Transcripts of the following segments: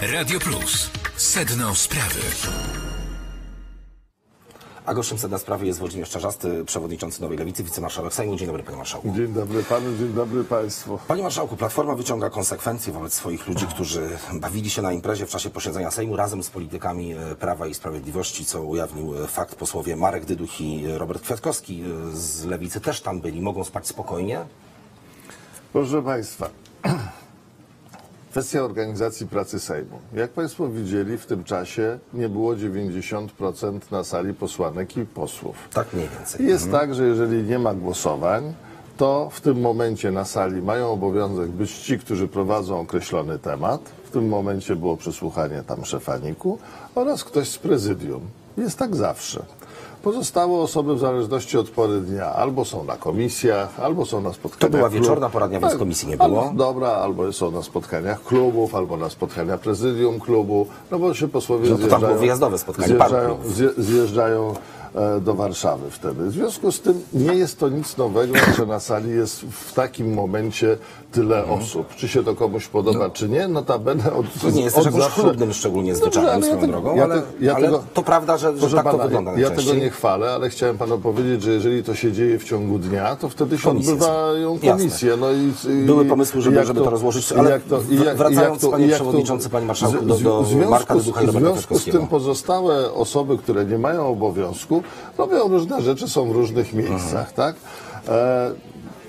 Radio Plus. Sedno sprawy. A gościem sedna sprawy jest Włodzimierz Czarzasty, przewodniczący Nowej Lewicy, wicemarszałek Sejmu. Dzień dobry, panie marszałku. Dzień dobry panu, dzień dobry państwu. Panie marszałku, Platforma wyciąga konsekwencje wobec swoich ludzi, którzy bawili się na imprezie w czasie posiedzenia Sejmu razem z politykami e, Prawa i Sprawiedliwości, co ujawnił e, fakt posłowie Marek Dyduch i Robert Kwiatkowski e, z Lewicy też tam byli. Mogą spać spokojnie? Proszę państwa, kwestia organizacji pracy Sejmu. Jak państwo widzieli, w tym czasie nie było 90% na sali posłanek i posłów. Tak mniej więcej. Jest tak, że jeżeli nie ma głosowań, to w tym momencie na sali mają obowiązek być ci, którzy prowadzą określony temat. W tym momencie było przesłuchanie tam szefaniku oraz ktoś z prezydium. Jest tak zawsze. Pozostałe osoby w zależności od pory dnia albo są na komisjach, albo są na spotkaniach. To była wieczorna poradnia, więc komisji nie było. Albo, dobra, albo są na spotkaniach klubów, albo na spotkaniach prezydium klubu, no bo się posłowie No to tam było wyjazdowe spotkanie zjeżdżają, zjeżdżają do Warszawy wtedy. W związku z tym nie jest to nic nowego, że na sali jest w takim momencie tyle osób. Czy się to komuś podoba, czy nie, notabene od To nie jest od zawsze- chlubnym szczególnie zwyczajem ale ja swoją tego- drogą, ja ale, te- ja ale tego- to prawda, że, że tak to pana, wygląda ja tego nie chwalę, ale chciałem panu powiedzieć, że jeżeli to się dzieje w ciągu dnia, to wtedy się Komisje odbywają komisje. No i, i, Były pomysły, żeby- jak żeby to rozłożyć, ale wracając, i panie i przewodniczący, panie marszałku, z- do- do związku Marka z- i W związku z tym pozostałe osoby, które nie mają obowiązku, robią różne rzeczy, są w różnych miejscach, tak? E,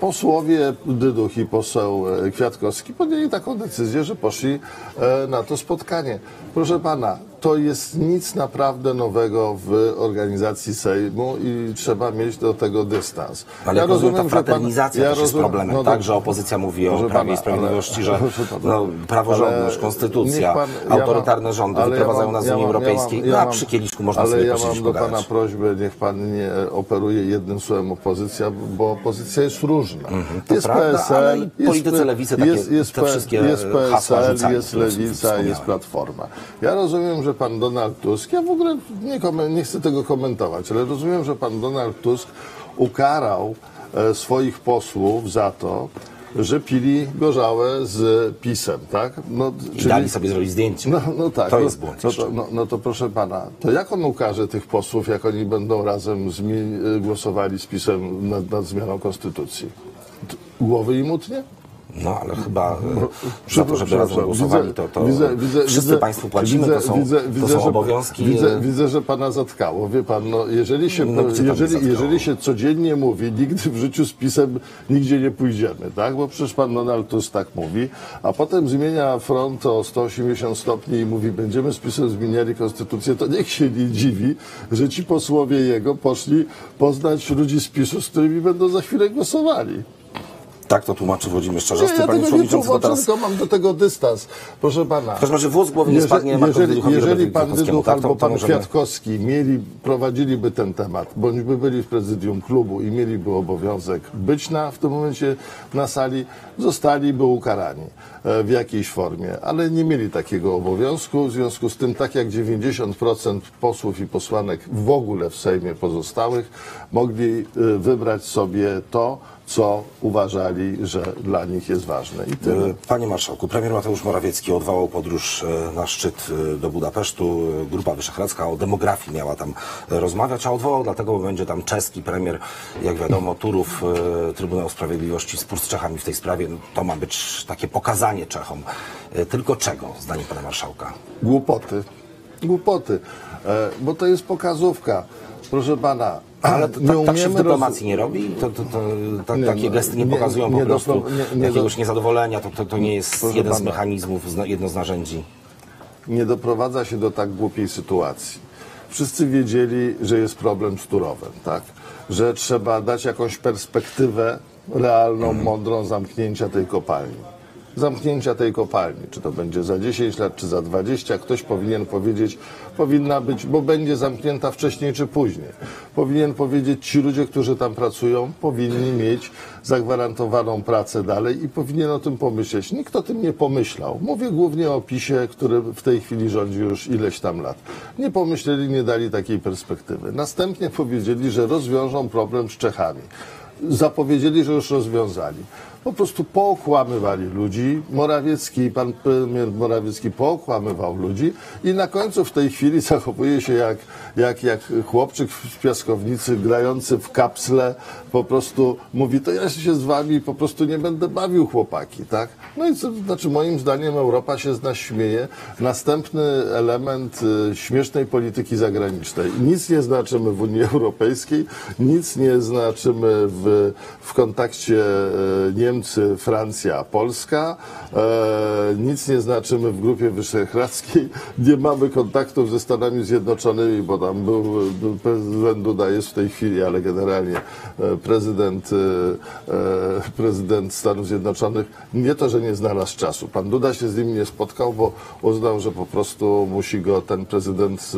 Posłowie Dyduch i poseł e, Kwiatkowski podjęli taką decyzję, że poszli e, na to spotkanie. Proszę pana, to jest nic naprawdę nowego w organizacji Sejmu i trzeba mieć do tego dystans. Ale ja rozumiem, ta że pan- fraternizacja też jest rozumiem- problemem, no tak, że opozycja mówi o Prawie pana, i Sprawiedliwości, ale- że no, praworządność, ale konstytucja, pan- ja mam- autorytarne rządy ale ja wyprowadzają nas z ja Unii Europejskiej, ja mam- no, ja a przy kieliszku można Ale sobie ja mam do pana prośbę, niech pan nie operuje jednym słowem opozycja, bo opozycja jest różna. Mhm, to prawda, ale i politycy lewicy takie- jest, jest, te wszystkie jest hasła PSL, jest Lewica, jest Platforma. Ja rozumiem, że pan Donald Tusk, ja w ogóle nie, nie chcę tego komentować, ale rozumiem, że pan Donald Tusk ukarał e, swoich posłów za to, że pili gorzałe z PiSem, tak? No, I dali sobie zrobić zdjęcie. no, no tak. To no, jest błąd No to, no, no to proszę pana, to jak on ukaże tych posłów, jak oni będą razem zmi- y, głosowali z PiSem nad, nad zmianą konstytucji? Głowy im utnie? No ale chyba e, za to, żeby razem głosowali, to, to wszyscy państwu płacimy, to są, to są że- obowiązki. Widzę, widzę, że pana zatkało. Wie pan, no, jeżeli, się, No, jeżeli, jeżeli się codziennie mówi, nigdy w życiu z PiSem nigdzie nie pójdziemy, tak? Bo przecież pan Donald Tusk tak mówi, a potem zmienia front o 180 stopni i mówi, będziemy z PiSem zmieniali konstytucję, to niech się nie dziwi, że ci posłowie jego poszli poznać ludzi z PiSu, z którymi będą za chwilę głosowali. Tak to tłumaczy Włodzimierz Czarzasty, ja panie przewodniczący, tłumaczę, teraz... tylko mam do tego dystans. Proszę pana. W każdym razie włos głowy nie spadnie jeżeli, jeżeli Robertowi pan Dyduch tak? albo pan możemy- Kwiatkowski mieli, prowadziliby ten temat, bądź by byli w prezydium klubu i mieliby obowiązek być na, w tym momencie na sali, zostaliby ukarani w jakiejś formie, ale nie mieli takiego obowiązku, w związku z tym tak jak 90% posłów i posłanek w ogóle w Sejmie pozostałych mogli e, wybrać sobie to, co uważali, że dla nich jest ważne. I tyle. E, Panie Marszałku, premier Mateusz Morawiecki odwołał podróż e, na szczyt e, do Budapesztu. E, Grupa Wyszehradzka o demografii miała tam e, rozmawiać, a odwołał dlatego, bo będzie tam czeski premier, jak wiadomo, Turów, e, Trybunał Sprawiedliwości, spór z Czechami w tej sprawie. No, To ma być takie pokazanie Czechom. E, Tylko czego, zdaniem pana marszałka? Głupoty. Głupoty. E, bo to jest pokazówka. Proszę pana. Ale to, nie tak, tak się w dyplomacji nie robi? To, to, to, ta, Nie, takie no, gesty nie nie- pokazują nie po do- prostu nie jakiegoś do- niezadowolenia. To, to, to nie jest Proszę jeden z pana. mechanizmów, zna- jedno z narzędzi. nie doprowadza się do tak głupiej sytuacji. Wszyscy wiedzieli, że jest problem z Turowem, tak? Że trzeba dać jakąś perspektywę realną, mądrą zamknięcia tej kopalni. Zamknięcia tej kopalni, czy to będzie za 10 lat, czy za 20, ktoś powinien powiedzieć, powinna być, bo będzie zamknięta wcześniej czy później. Powinien powiedzieć, ci ludzie, którzy tam pracują, powinni mieć zagwarantowaną pracę dalej i powinien o tym pomyśleć. Nikt o tym nie pomyślał. Mówię głównie o PiSie, który w tej chwili rządzi już ileś tam lat. Nie pomyśleli, nie dali takiej perspektywy. Następnie powiedzieli, że rozwiążą problem z Czechami. zapowiedzieli, że już rozwiązali. Po prostu pookłamywali ludzi. Morawiecki, pan premier Morawiecki pookłamywał ludzi i na końcu w tej chwili zachowuje się jak, jak, jak chłopczyk w piaskownicy grający w kapsle. Po prostu mówi, to ja się z wami po prostu nie będę bawił chłopaki, tak? No i co, znaczy moim zdaniem Europa się z nas śmieje. Następny element y, śmiesznej polityki zagranicznej. Nic nie znaczymy w Unii Europejskiej, nic nie znaczymy w, w kontakcie y, Niemcy, Francja, Polska, e, nic nie znaczymy w Grupie Wyszehradzkiej, nie mamy kontaktów ze Stanami Zjednoczonymi, bo tam był, był prezydent Duda jest w tej chwili, ale generalnie e, prezydent, e, e, prezydent Stanów Zjednoczonych nie to, że nie znalazł czasu. Pan Duda się z nim nie spotkał, bo uznał, że po prostu musi go ten prezydent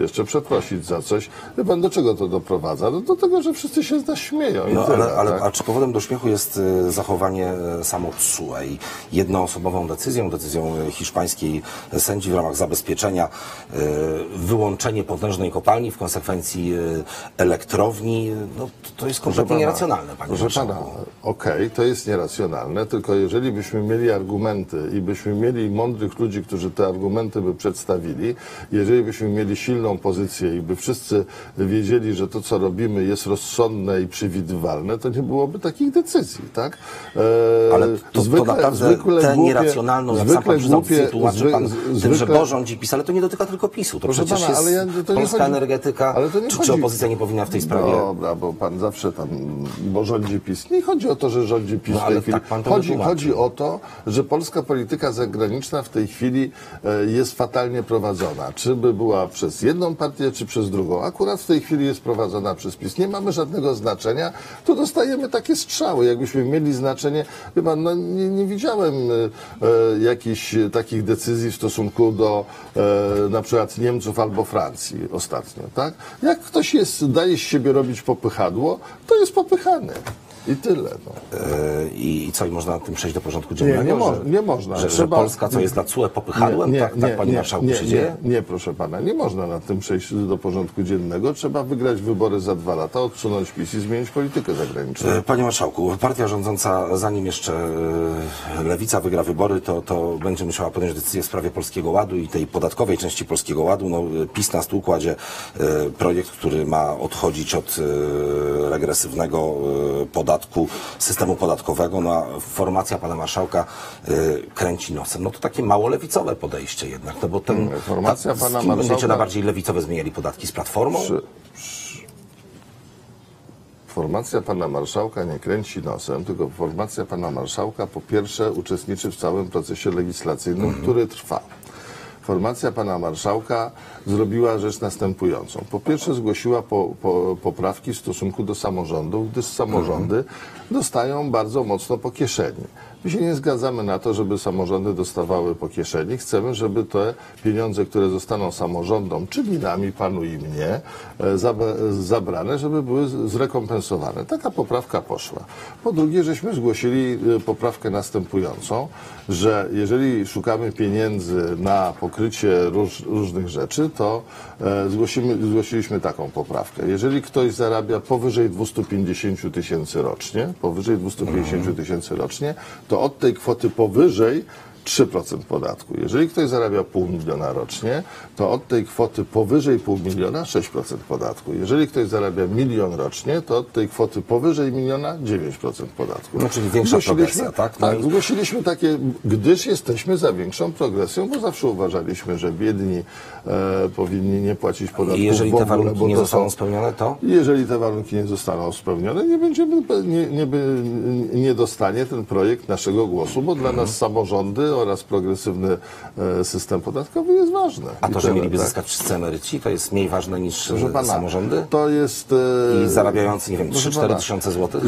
jeszcze przeprosić za coś. Wie pan, do czego to doprowadza? No, do tego, że wszyscy się z nas śmieją. No, tyle, ale, ale tak? a czy powodem do śmiechu jest zachowanie e, samo TSUE i jednoosobową decyzją, decyzją hiszpańskiej sędzi w ramach zabezpieczenia e, wyłączenie potężnej kopalni, w konsekwencji e, elektrowni, no, to- jest kompletnie nieracjonalne, panie Proszę pana, okej, to jest nieracjonalne, tylko jeżeli byśmy mieli argumenty i byśmy mieli mądrych ludzi, którzy te argumenty by przedstawili, jeżeli byśmy mieli silną pozycję i by wszyscy wiedzieli, że to, co robimy jest rozsądne i przewidywalne, to nie byłoby takich decyzji, tak? E, Ale to, to naprawdę tę nieracjonalną, jak sam pan tłumaczy pan tym, że Bo rządzi PiS, ale to nie dotyka tylko PiSu. To przecież pana, jest ale ja- to polska chodzi- energetyka. ale to nie czy, czy opozycja nie powinna w tej sprawie... Dobra, bo pan zawsze tam, bo rządzi PiS. Nie chodzi o to, że rządzi PiS No, w tej chwili. tak pan to chodzi, chodzi o to, że polska polityka zagraniczna w tej chwili e, jest fatalnie prowadzona. Czy by była przez jedną partię, czy przez drugą. Akurat w tej chwili jest prowadzona przez PiS. Nie mamy żadnego znaczenia. Tu dostajemy takie strzały. Jakbyśmy mieli znaczenie, pan, no, nie, nie widziałem e, e, jakichś takich decyzji w stosunku do e, na przykład Niemców albo Francji ostatnio, tak? Jak ktoś jest, daje z siebie robić popychadło, to jest popychany. I tyle. No. E, I, co, i można na tym przejść do porządku dziennego? nie mo- że, nie można. Że, że Trzeba- Polska, co jest dla CUE popychadłem, tak, tak panie marszałku nie, się nie, dzieje? nie, proszę pana, nie można na tym przejść do porządku dziennego. Trzeba wygrać wybory za dwa lata, odsunąć PiS i zmienić politykę zagraniczną. E, Panie marszałku, partia rządząca, zanim jeszcze e, lewica wygra wybory, to, to będzie musiała podjąć decyzję w sprawie Polskiego Ładu i tej podatkowej części Polskiego Ładu. No, e, PiS na stół kładzie e, projekt, który ma odchodzić od e, regresywnego e, podatku, systemu podatkowego. No, a formacja pana marszałka e, kręci nosem. No to takie mało lewicowe podejście jednak, no bo ten... Nie, formacja z pana kim Będziecie marszałka- na bardziej lewicowe zmieniali podatki z Platformą? Przy- przy- Formacja pana marszałka nie kręci nosem, tylko formacja pana marszałka po pierwsze uczestniczy w całym procesie legislacyjnym, który trwa. Formacja pana marszałka zrobiła rzecz następującą. Po pierwsze zgłosiła po, po, poprawki w stosunku do samorządów, gdyż samorządy dostają bardzo mocno po kieszeni. My się nie zgadzamy na to, żeby samorządy dostawały po kieszeni. Chcemy, żeby te pieniądze, które zostaną samorządom, czyli nami, panu i mnie, e, zab- zabrane, żeby były zrekompensowane. Taka poprawka poszła. Po drugie, żeśmy zgłosili e, poprawkę następującą, że jeżeli szukamy pieniędzy na pokrycie róż, różnych rzeczy, to e, zgłosimy, zgłosiliśmy taką poprawkę. Jeżeli ktoś zarabia powyżej 250 tysięcy rocznie, powyżej 250 tysięcy rocznie, to od tej kwoty powyżej 3% podatku. Jeżeli ktoś zarabia pół miliona rocznie, to od tej kwoty powyżej pół miliona 6% podatku. Jeżeli ktoś zarabia milion rocznie, to od tej kwoty powyżej miliona 9% podatku. No, czyli większa progresja, tak? No Tak, zgłosiliśmy takie, gdyż jesteśmy za większą progresją, bo zawsze uważaliśmy, że biedni e, powinni nie płacić podatków I jeżeli ogóle, te warunki nie zostaną są- spełnione, to? jeżeli te warunki nie zostaną spełnione, nie będziemy, nie, nie, nie dostanie ten projekt naszego głosu, bo dla Mhm. nas samorządy oraz progresywny e, system podatkowy jest ważny. A to, że tyle, mieliby tak. zyskać wszyscy emeryci, to jest mniej ważne niż e, pana, samorządy? To jest. e, I zarabiający, nie wiem, proszę 3-4 pana, tysiące złotych?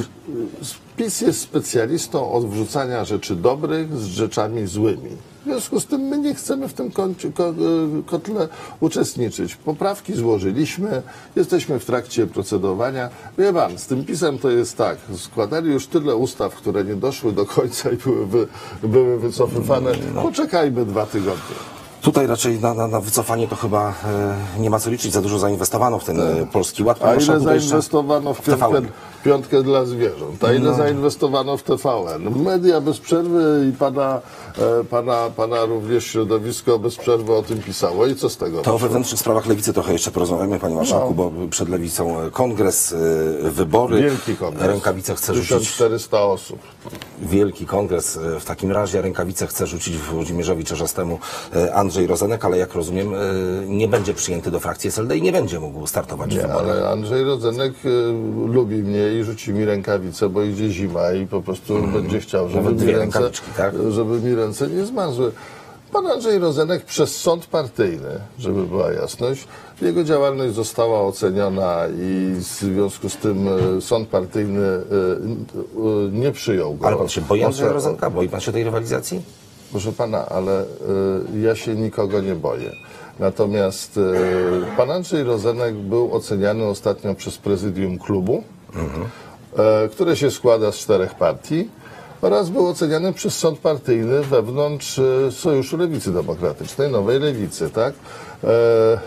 PiS jest specjalistą od wrzucania rzeczy dobrych z rzeczami złymi. W związku z tym my nie chcemy w tym y, kotle uczestniczyć. Poprawki złożyliśmy, jesteśmy w trakcie procedowania. Wie pan, z tym pisem to jest tak, składali już tyle ustaw, które nie doszły do końca i były, były wycofywane. Poczekajmy dwa tygodnie. Tutaj raczej na, na, na wycofanie to chyba e, nie ma co liczyć. Za dużo zainwestowano w ten e, polski ład. A ile zainwestowano w piątkę, piątkę dla zwierząt? A ile zainwestowano w TVN? Media bez przerwy i pana, e, pana, pana również środowisko bez przerwy o tym pisało. I co z tego? To o wewnętrznych sprawach lewicy trochę jeszcze porozmawiamy, panie marszałku, bo przed lewicą kongres, e, wybory. Wielki kongres. Rękawice chce rzucić 1400 osób. wielki kongres. E, W takim razie rękawice chce rzucić Włodzimierzowi Czerzastemu e, Andrzej Rozenek, ale jak rozumiem, e, nie będzie przyjęty do frakcji SLD i nie będzie mógł startować w Nie, wyborach. ale Andrzej Rodzenek y, lubi mnie i rzuci mi rękawice, bo idzie zima i po prostu będzie chciał, żeby mi, ręce, tak? żeby mi ręce nie zmarzły. Pan Andrzej Rodzenek przez sąd partyjny, żeby była jasność, jego działalność została oceniona i w związku z tym y, sąd partyjny nie przyjął go. Ale pan się boi Andrzeja Rozenka? Boi pan się tej rywalizacji? Proszę pana, ale y, ja się nikogo nie boję. Natomiast y, pan Andrzej Rozenek był oceniany ostatnio przez prezydium klubu, e, które się składa z czterech partii oraz był oceniany przez sąd partyjny wewnątrz e, Sojuszu Lewicy Demokratycznej, Nowej Lewicy, tak? E,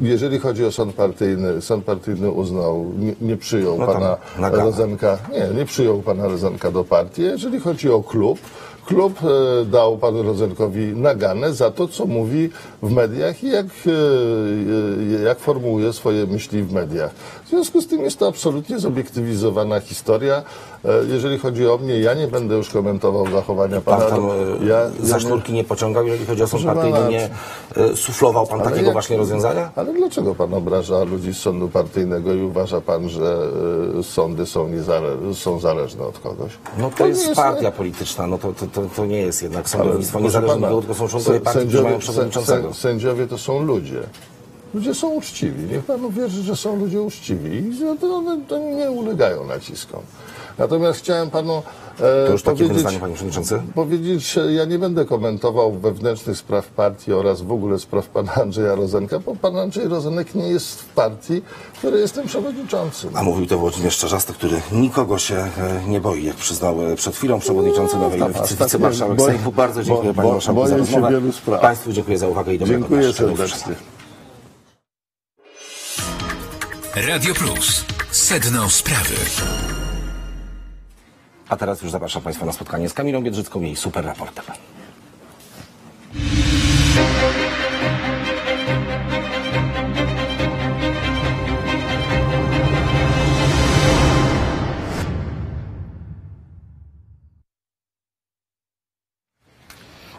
jeżeli chodzi o sąd partyjny, sąd partyjny uznał, nie, nie przyjął No pana. Rozenka, nie, nie przyjął pana Rozenka do partii. Jeżeli chodzi o klub, klub e, dał panu Rodzenkowi naganę za to, co mówi w mediach i jak, e, e, jak formułuje swoje myśli w mediach. W związku z tym jest to absolutnie zobiektywizowana historia. E, jeżeli chodzi o mnie, ja nie będę już komentował zachowania Pan pana. tam e, ja, za sznurki nie pociągał, jeżeli chodzi o sąd partyjny, nie e, suflował pan takiego jak- właśnie rozwiązania? Ale dlaczego pan obraża ludzi z sądu partyjnego i uważa pan, że sądy są, niezale, są zależne od kogoś? No to nie jest partia polityczna, no to, to, to, to nie jest jednak sądownictwo niezależne, pana, tylko są członkowie partii, którzy mają przewodniczącego. sę- Sędziowie to są ludzie. Ludzie są uczciwi. Niech pan uwierzy, że są ludzie uczciwi i że to one to nie ulegają naciskom. Natomiast chciałem panu e, To już takie powiedzieć, zdanie, panie przewodniczący? powiedzieć, ja nie będę komentował wewnętrznych spraw partii oraz w ogóle spraw pana Andrzeja Rozenka, bo pan Andrzej Rozenek nie jest w partii, której jestem przewodniczącym. A mówił to Włodzimierz Czarzasty, który nikogo się e, nie boi, jak przyznał e, przed chwilą przewodniczący Nowej tak, Lewicy, tak, wicemarszałek Sejmu. Bardzo dziękuję bo- panie marszałku za rozmowę. wielu spraw. Państwu dziękuję za uwagę i dobrego Dziękuję serdecznie. Radio Plus. Sedno sprawy. A teraz już zapraszam Państwa na spotkanie z Kamilą Biedrzycką i jej super raportem.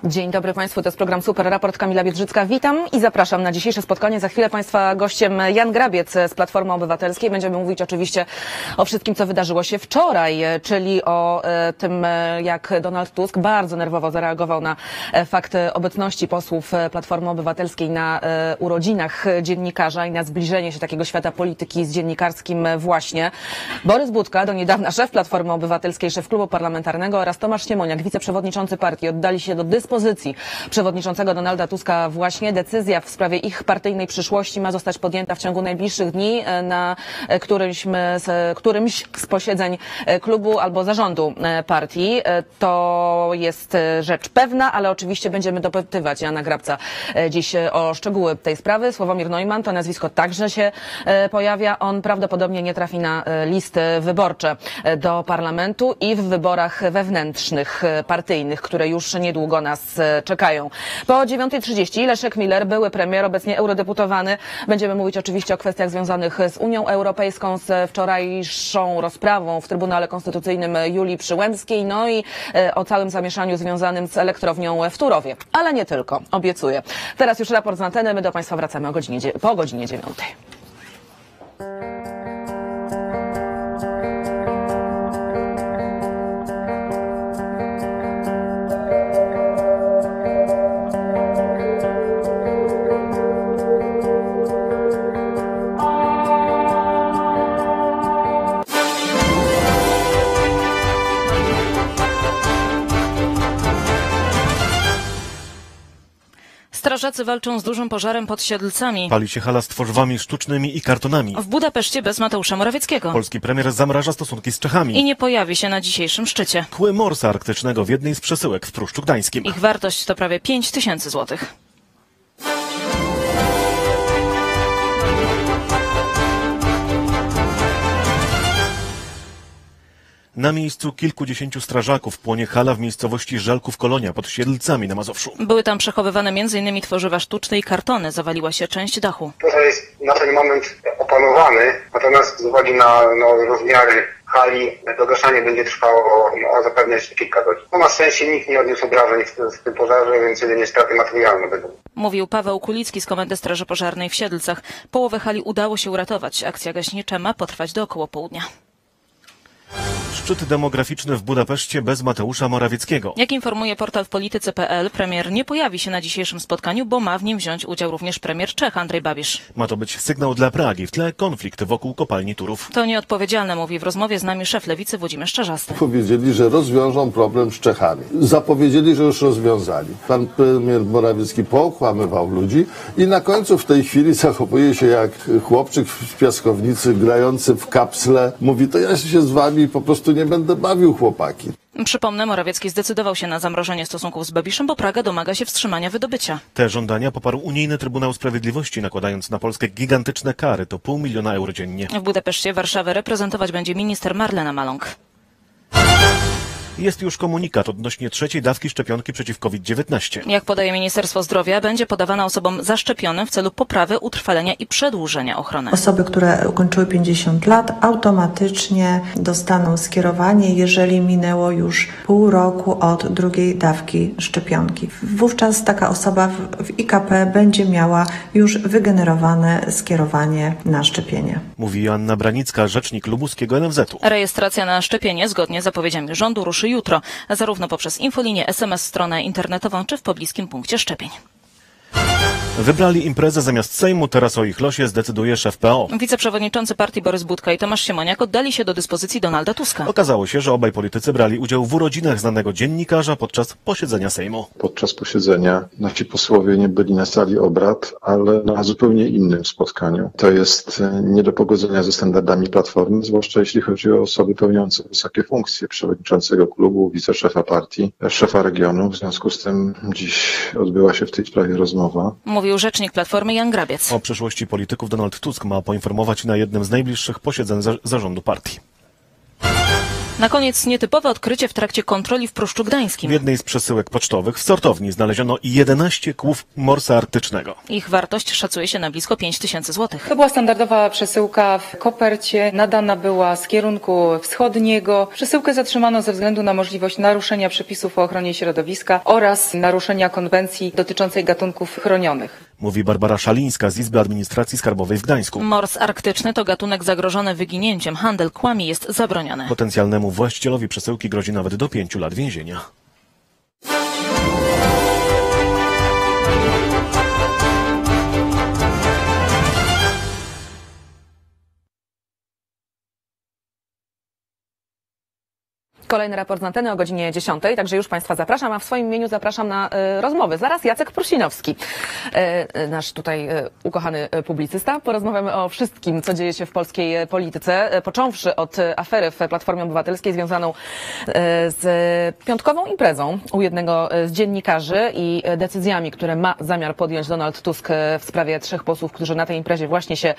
Dzień dobry Państwu, to jest program Super Raport Kamila Biedrzycka. Witam i zapraszam na dzisiejsze spotkanie. Za chwilę Państwa gościem Jan Grabiec z Platformy Obywatelskiej. Będziemy mówić oczywiście o wszystkim, co wydarzyło się wczoraj, e, czyli o e, tym, e, jak Donald Tusk bardzo nerwowo zareagował na fakt obecności posłów Platformy Obywatelskiej na urodzinach dziennikarza i na zbliżenie się takiego świata polityki z dziennikarskim właśnie. Borys Budka, do niedawna szef Platformy Obywatelskiej, szef klubu parlamentarnego oraz Tomasz Niemoniak, wiceprzewodniczący partii, oddali się do dyspozycji przewodniczącego Donalda Tuska. Właśnie decyzja w sprawie ich partyjnej przyszłości ma zostać podjęta w ciągu najbliższych dni e, na e, którymś z, którymś z posiedzeń e, klubu albo zarządu e, partii. E, To jest e, rzecz pewna, ale oczywiście będziemy dopytywać Jana Grabca e, dziś e, o szczegóły tej sprawy. Sławomir Neumann, to nazwisko także się e, pojawia. On prawdopodobnie nie trafi na e, listy wyborcze e, do parlamentu i w wyborach wewnętrznych, e, partyjnych, które już niedługo nas e, czekają. Po 9.30 Leszek Miller, były premier, obecnie eurodeputowany. Będziemy mówić oczywiście o kwestiach związanych z Unią Europejską, z wczorajszą rozprawą w Trybunale Konstytucyjnym Julii Przyłębskiej, no i e, o całym zamieszaniu związanym z elektrownią w Turowie. Ale nie tylko, obiecuję. Teraz już raport z anteny, my do Państwa wracamy o godzinie, po godzinie 9. Strażacy walczą z dużym pożarem pod Siedlcami. Pali się hala z tworzywami sztucznymi i kartonami. W Budapeszcie bez Mateusza Morawieckiego. Polski premier zamraża stosunki z Czechami. I nie pojawi się na dzisiejszym szczycie. Kły morsa arktycznego w jednej z przesyłek w Pruszczu Gdańskim. Ich wartość to prawie 5 tysięcy złotych. Na miejscu kilkudziesięciu strażaków płonie hala w miejscowości Żalków Kolonia pod Siedlcami na Mazowszu. Były tam przechowywane m.in. tworzywa sztuczne i kartony. Zawaliła się część dachu. Pożar jest na ten moment opanowany, natomiast z uwagi na no, rozmiary hali dogaszanie będzie trwało no, zapewne jeszcze kilka godzin. No, na szczęście nikt nie odniósł obrażeń w, w tym pożarze, więc jedynie straty materialne będą. Mówił Paweł Kulicki z Komendy Straży Pożarnej w Siedlcach. Połowę hali udało się uratować. Akcja gaśnicza ma potrwać do około południa. Szczyt demograficzny w Budapeszcie bez Mateusza Morawieckiego. Jak informuje portal w polityce.pl, premier nie pojawi się na dzisiejszym spotkaniu, bo ma w nim wziąć udział również premier Czech Andrzej Babisz. Ma to być sygnał dla Pragi, w tle konflikt wokół kopalni Turów. To nieodpowiedzialne, mówi w rozmowie z nami szef lewicy Włodzimierz Czarzasty. Powiedzieli, że rozwiążą problem z Czechami. Zapowiedzieli, że już rozwiązali. Pan premier Morawiecki pookłamywał ludzi i na końcu w tej chwili zachowuje się jak chłopczyk w piaskownicy grający w kapsle. Mówi, to ja się z wami po prostu nie będę bawił, chłopaki. Przypomnę, Morawiecki zdecydował się na zamrożenie stosunków z Babiszem, bo Praga domaga się wstrzymania wydobycia. Te żądania poparł Unijny Trybunał Sprawiedliwości, nakładając na Polskę gigantyczne kary, to pół miliona euro dziennie. W Budapeszcie Warszawę reprezentować będzie minister Marlena Maląg. Jest już komunikat odnośnie trzeciej dawki szczepionki przeciw COVID-19. Jak podaje Ministerstwo Zdrowia, będzie podawana osobom zaszczepionym w celu poprawy, utrwalenia i przedłużenia ochrony. Osoby, które ukończyły 50 lat, automatycznie dostaną skierowanie, jeżeli minęło już pół roku od drugiej dawki szczepionki. Wówczas taka osoba w, w IKP będzie miała już wygenerowane skierowanie na szczepienie. Mówi Joanna Branicka, rzecznik lubuskiego NFZ-u. Rejestracja na szczepienie zgodnie z zapowiedziami rządu ruszy jutro, zarówno poprzez infolinię, SMS, stronę internetową czy w pobliskim punkcie szczepień. Wybrali imprezę zamiast Sejmu, teraz o ich losie zdecyduje szef PO. Wiceprzewodniczący partii Borys Budka i Tomasz Siemoniak oddali się do dyspozycji Donalda Tuska. Okazało się, że obaj politycy brali udział w urodzinach znanego dziennikarza podczas posiedzenia Sejmu. Podczas posiedzenia nasi posłowie nie byli na sali obrad, ale na zupełnie innym spotkaniu. To jest e, nie do pogodzenia ze standardami Platformy, zwłaszcza jeśli chodzi o osoby pełniące wysokie funkcje przewodniczącego klubu, wiceszefa partii, szefa regionu. W związku z tym dziś odbyła się w tej sprawie rozmowa. Mówił rzecznik Platformy Jan Grabiec. O przyszłości polityków Donald Tusk ma poinformować na jednym z najbliższych posiedzeń za- zarządu partii. Na koniec nietypowe odkrycie w trakcie kontroli w Pruszczu W Gdańskim. jednej z przesyłek pocztowych w sortowni znaleziono 11 kłów morsa arktycznego. Ich wartość szacuje się na blisko 5 tysięcy złotych. To była standardowa przesyłka w kopercie. Nadana była z kierunku wschodniego. Przesyłkę zatrzymano ze względu na możliwość naruszenia przepisów o ochronie środowiska oraz naruszenia konwencji dotyczącej gatunków chronionych. Mówi Barbara Szalińska z Izby Administracji Skarbowej w Gdańsku. Mors arktyczny to gatunek zagrożony wyginięciem. Handel kłami jest zabroniony. Potencjalnemu właścicielowi przesyłki grozi nawet do 5 lat więzienia. Kolejny raport z anteny o godzinie 10, także już Państwa zapraszam, a w swoim imieniu zapraszam na e, rozmowy. Zaraz Jacek Prusinowski, e, e, nasz tutaj ukochany publicysta. Porozmawiamy o wszystkim, co dzieje się w polskiej polityce, począwszy od afery w Platformie Obywatelskiej związaną z piątkową imprezą u jednego z dziennikarzy i decyzjami, które ma zamiar podjąć Donald Tusk w sprawie trzech posłów, którzy na tej imprezie właśnie się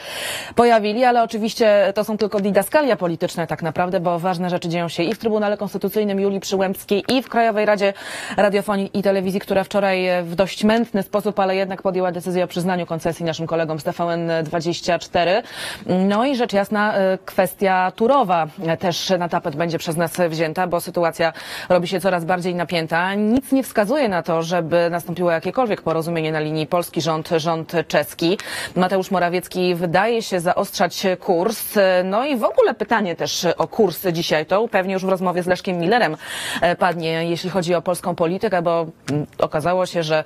pojawili, ale oczywiście to są tylko didaskalia polityczne tak naprawdę, bo ważne rzeczy dzieją się i w Trybunale Konstytucyjnym Julii Przyłębskiej i w Krajowej Radzie Radiofonii i Telewizji, która wczoraj w dość mętny sposób, ale jednak podjęła decyzję o przyznaniu koncesji naszym kolegom z TVN24. No i rzecz jasna e, kwestia Turowa też na tapet będzie przez nas wzięta, bo sytuacja robi się coraz bardziej napięta. Nic nie wskazuje na to, żeby nastąpiło jakiekolwiek porozumienie na linii polski rząd, rząd czeski. Mateusz Morawiecki wydaje się zaostrzać kurs. No i w ogóle pytanie też o kurs dzisiaj to pewnie już w rozmowie z Leszkiem Millerem e, padnie, jeśli chodzi o polską politykę, bo mm, okazało się, że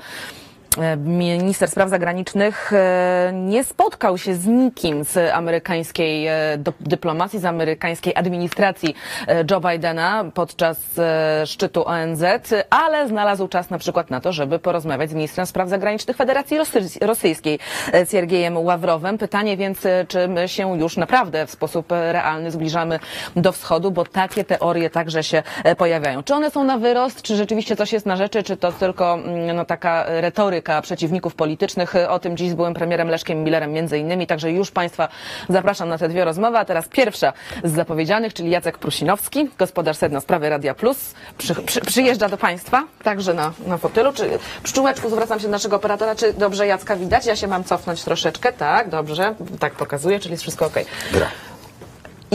Minister spraw zagranicznych e, nie spotkał się z nikim z amerykańskiej e, dyplomacji, z amerykańskiej administracji e, Joe Bidena podczas e, szczytu ONZ, ale znalazł czas na przykład na to, żeby porozmawiać z ministrem spraw zagranicznych Federacji Rosy- Rosyjskiej, e, Siergiejem Ławrowem. Pytanie więc, e, czy my się już naprawdę w sposób e, realny zbliżamy do wschodu, bo takie teorie także się e, pojawiają. Czy one są na wyrost, czy rzeczywiście coś jest na rzeczy, czy to tylko mm, no, taka retoryka retoryka przeciwników politycznych. O tym dziś z byłym premierem Leszkiem Millerem między innymi, także już Państwa zapraszam na te dwie rozmowy. A teraz pierwsza z zapowiedzianych, czyli Jacek Prusinowski, gospodarz sedna sprawy Radia Plus, przy, przy, przyjeżdża do Państwa, także na, na fotelu. Czy, pszczółeczku, zwracam się do naszego operatora, czy dobrze Jacka widać? Ja się mam cofnąć troszeczkę, tak, dobrze, tak pokazuję, czyli jest wszystko ok. Gra.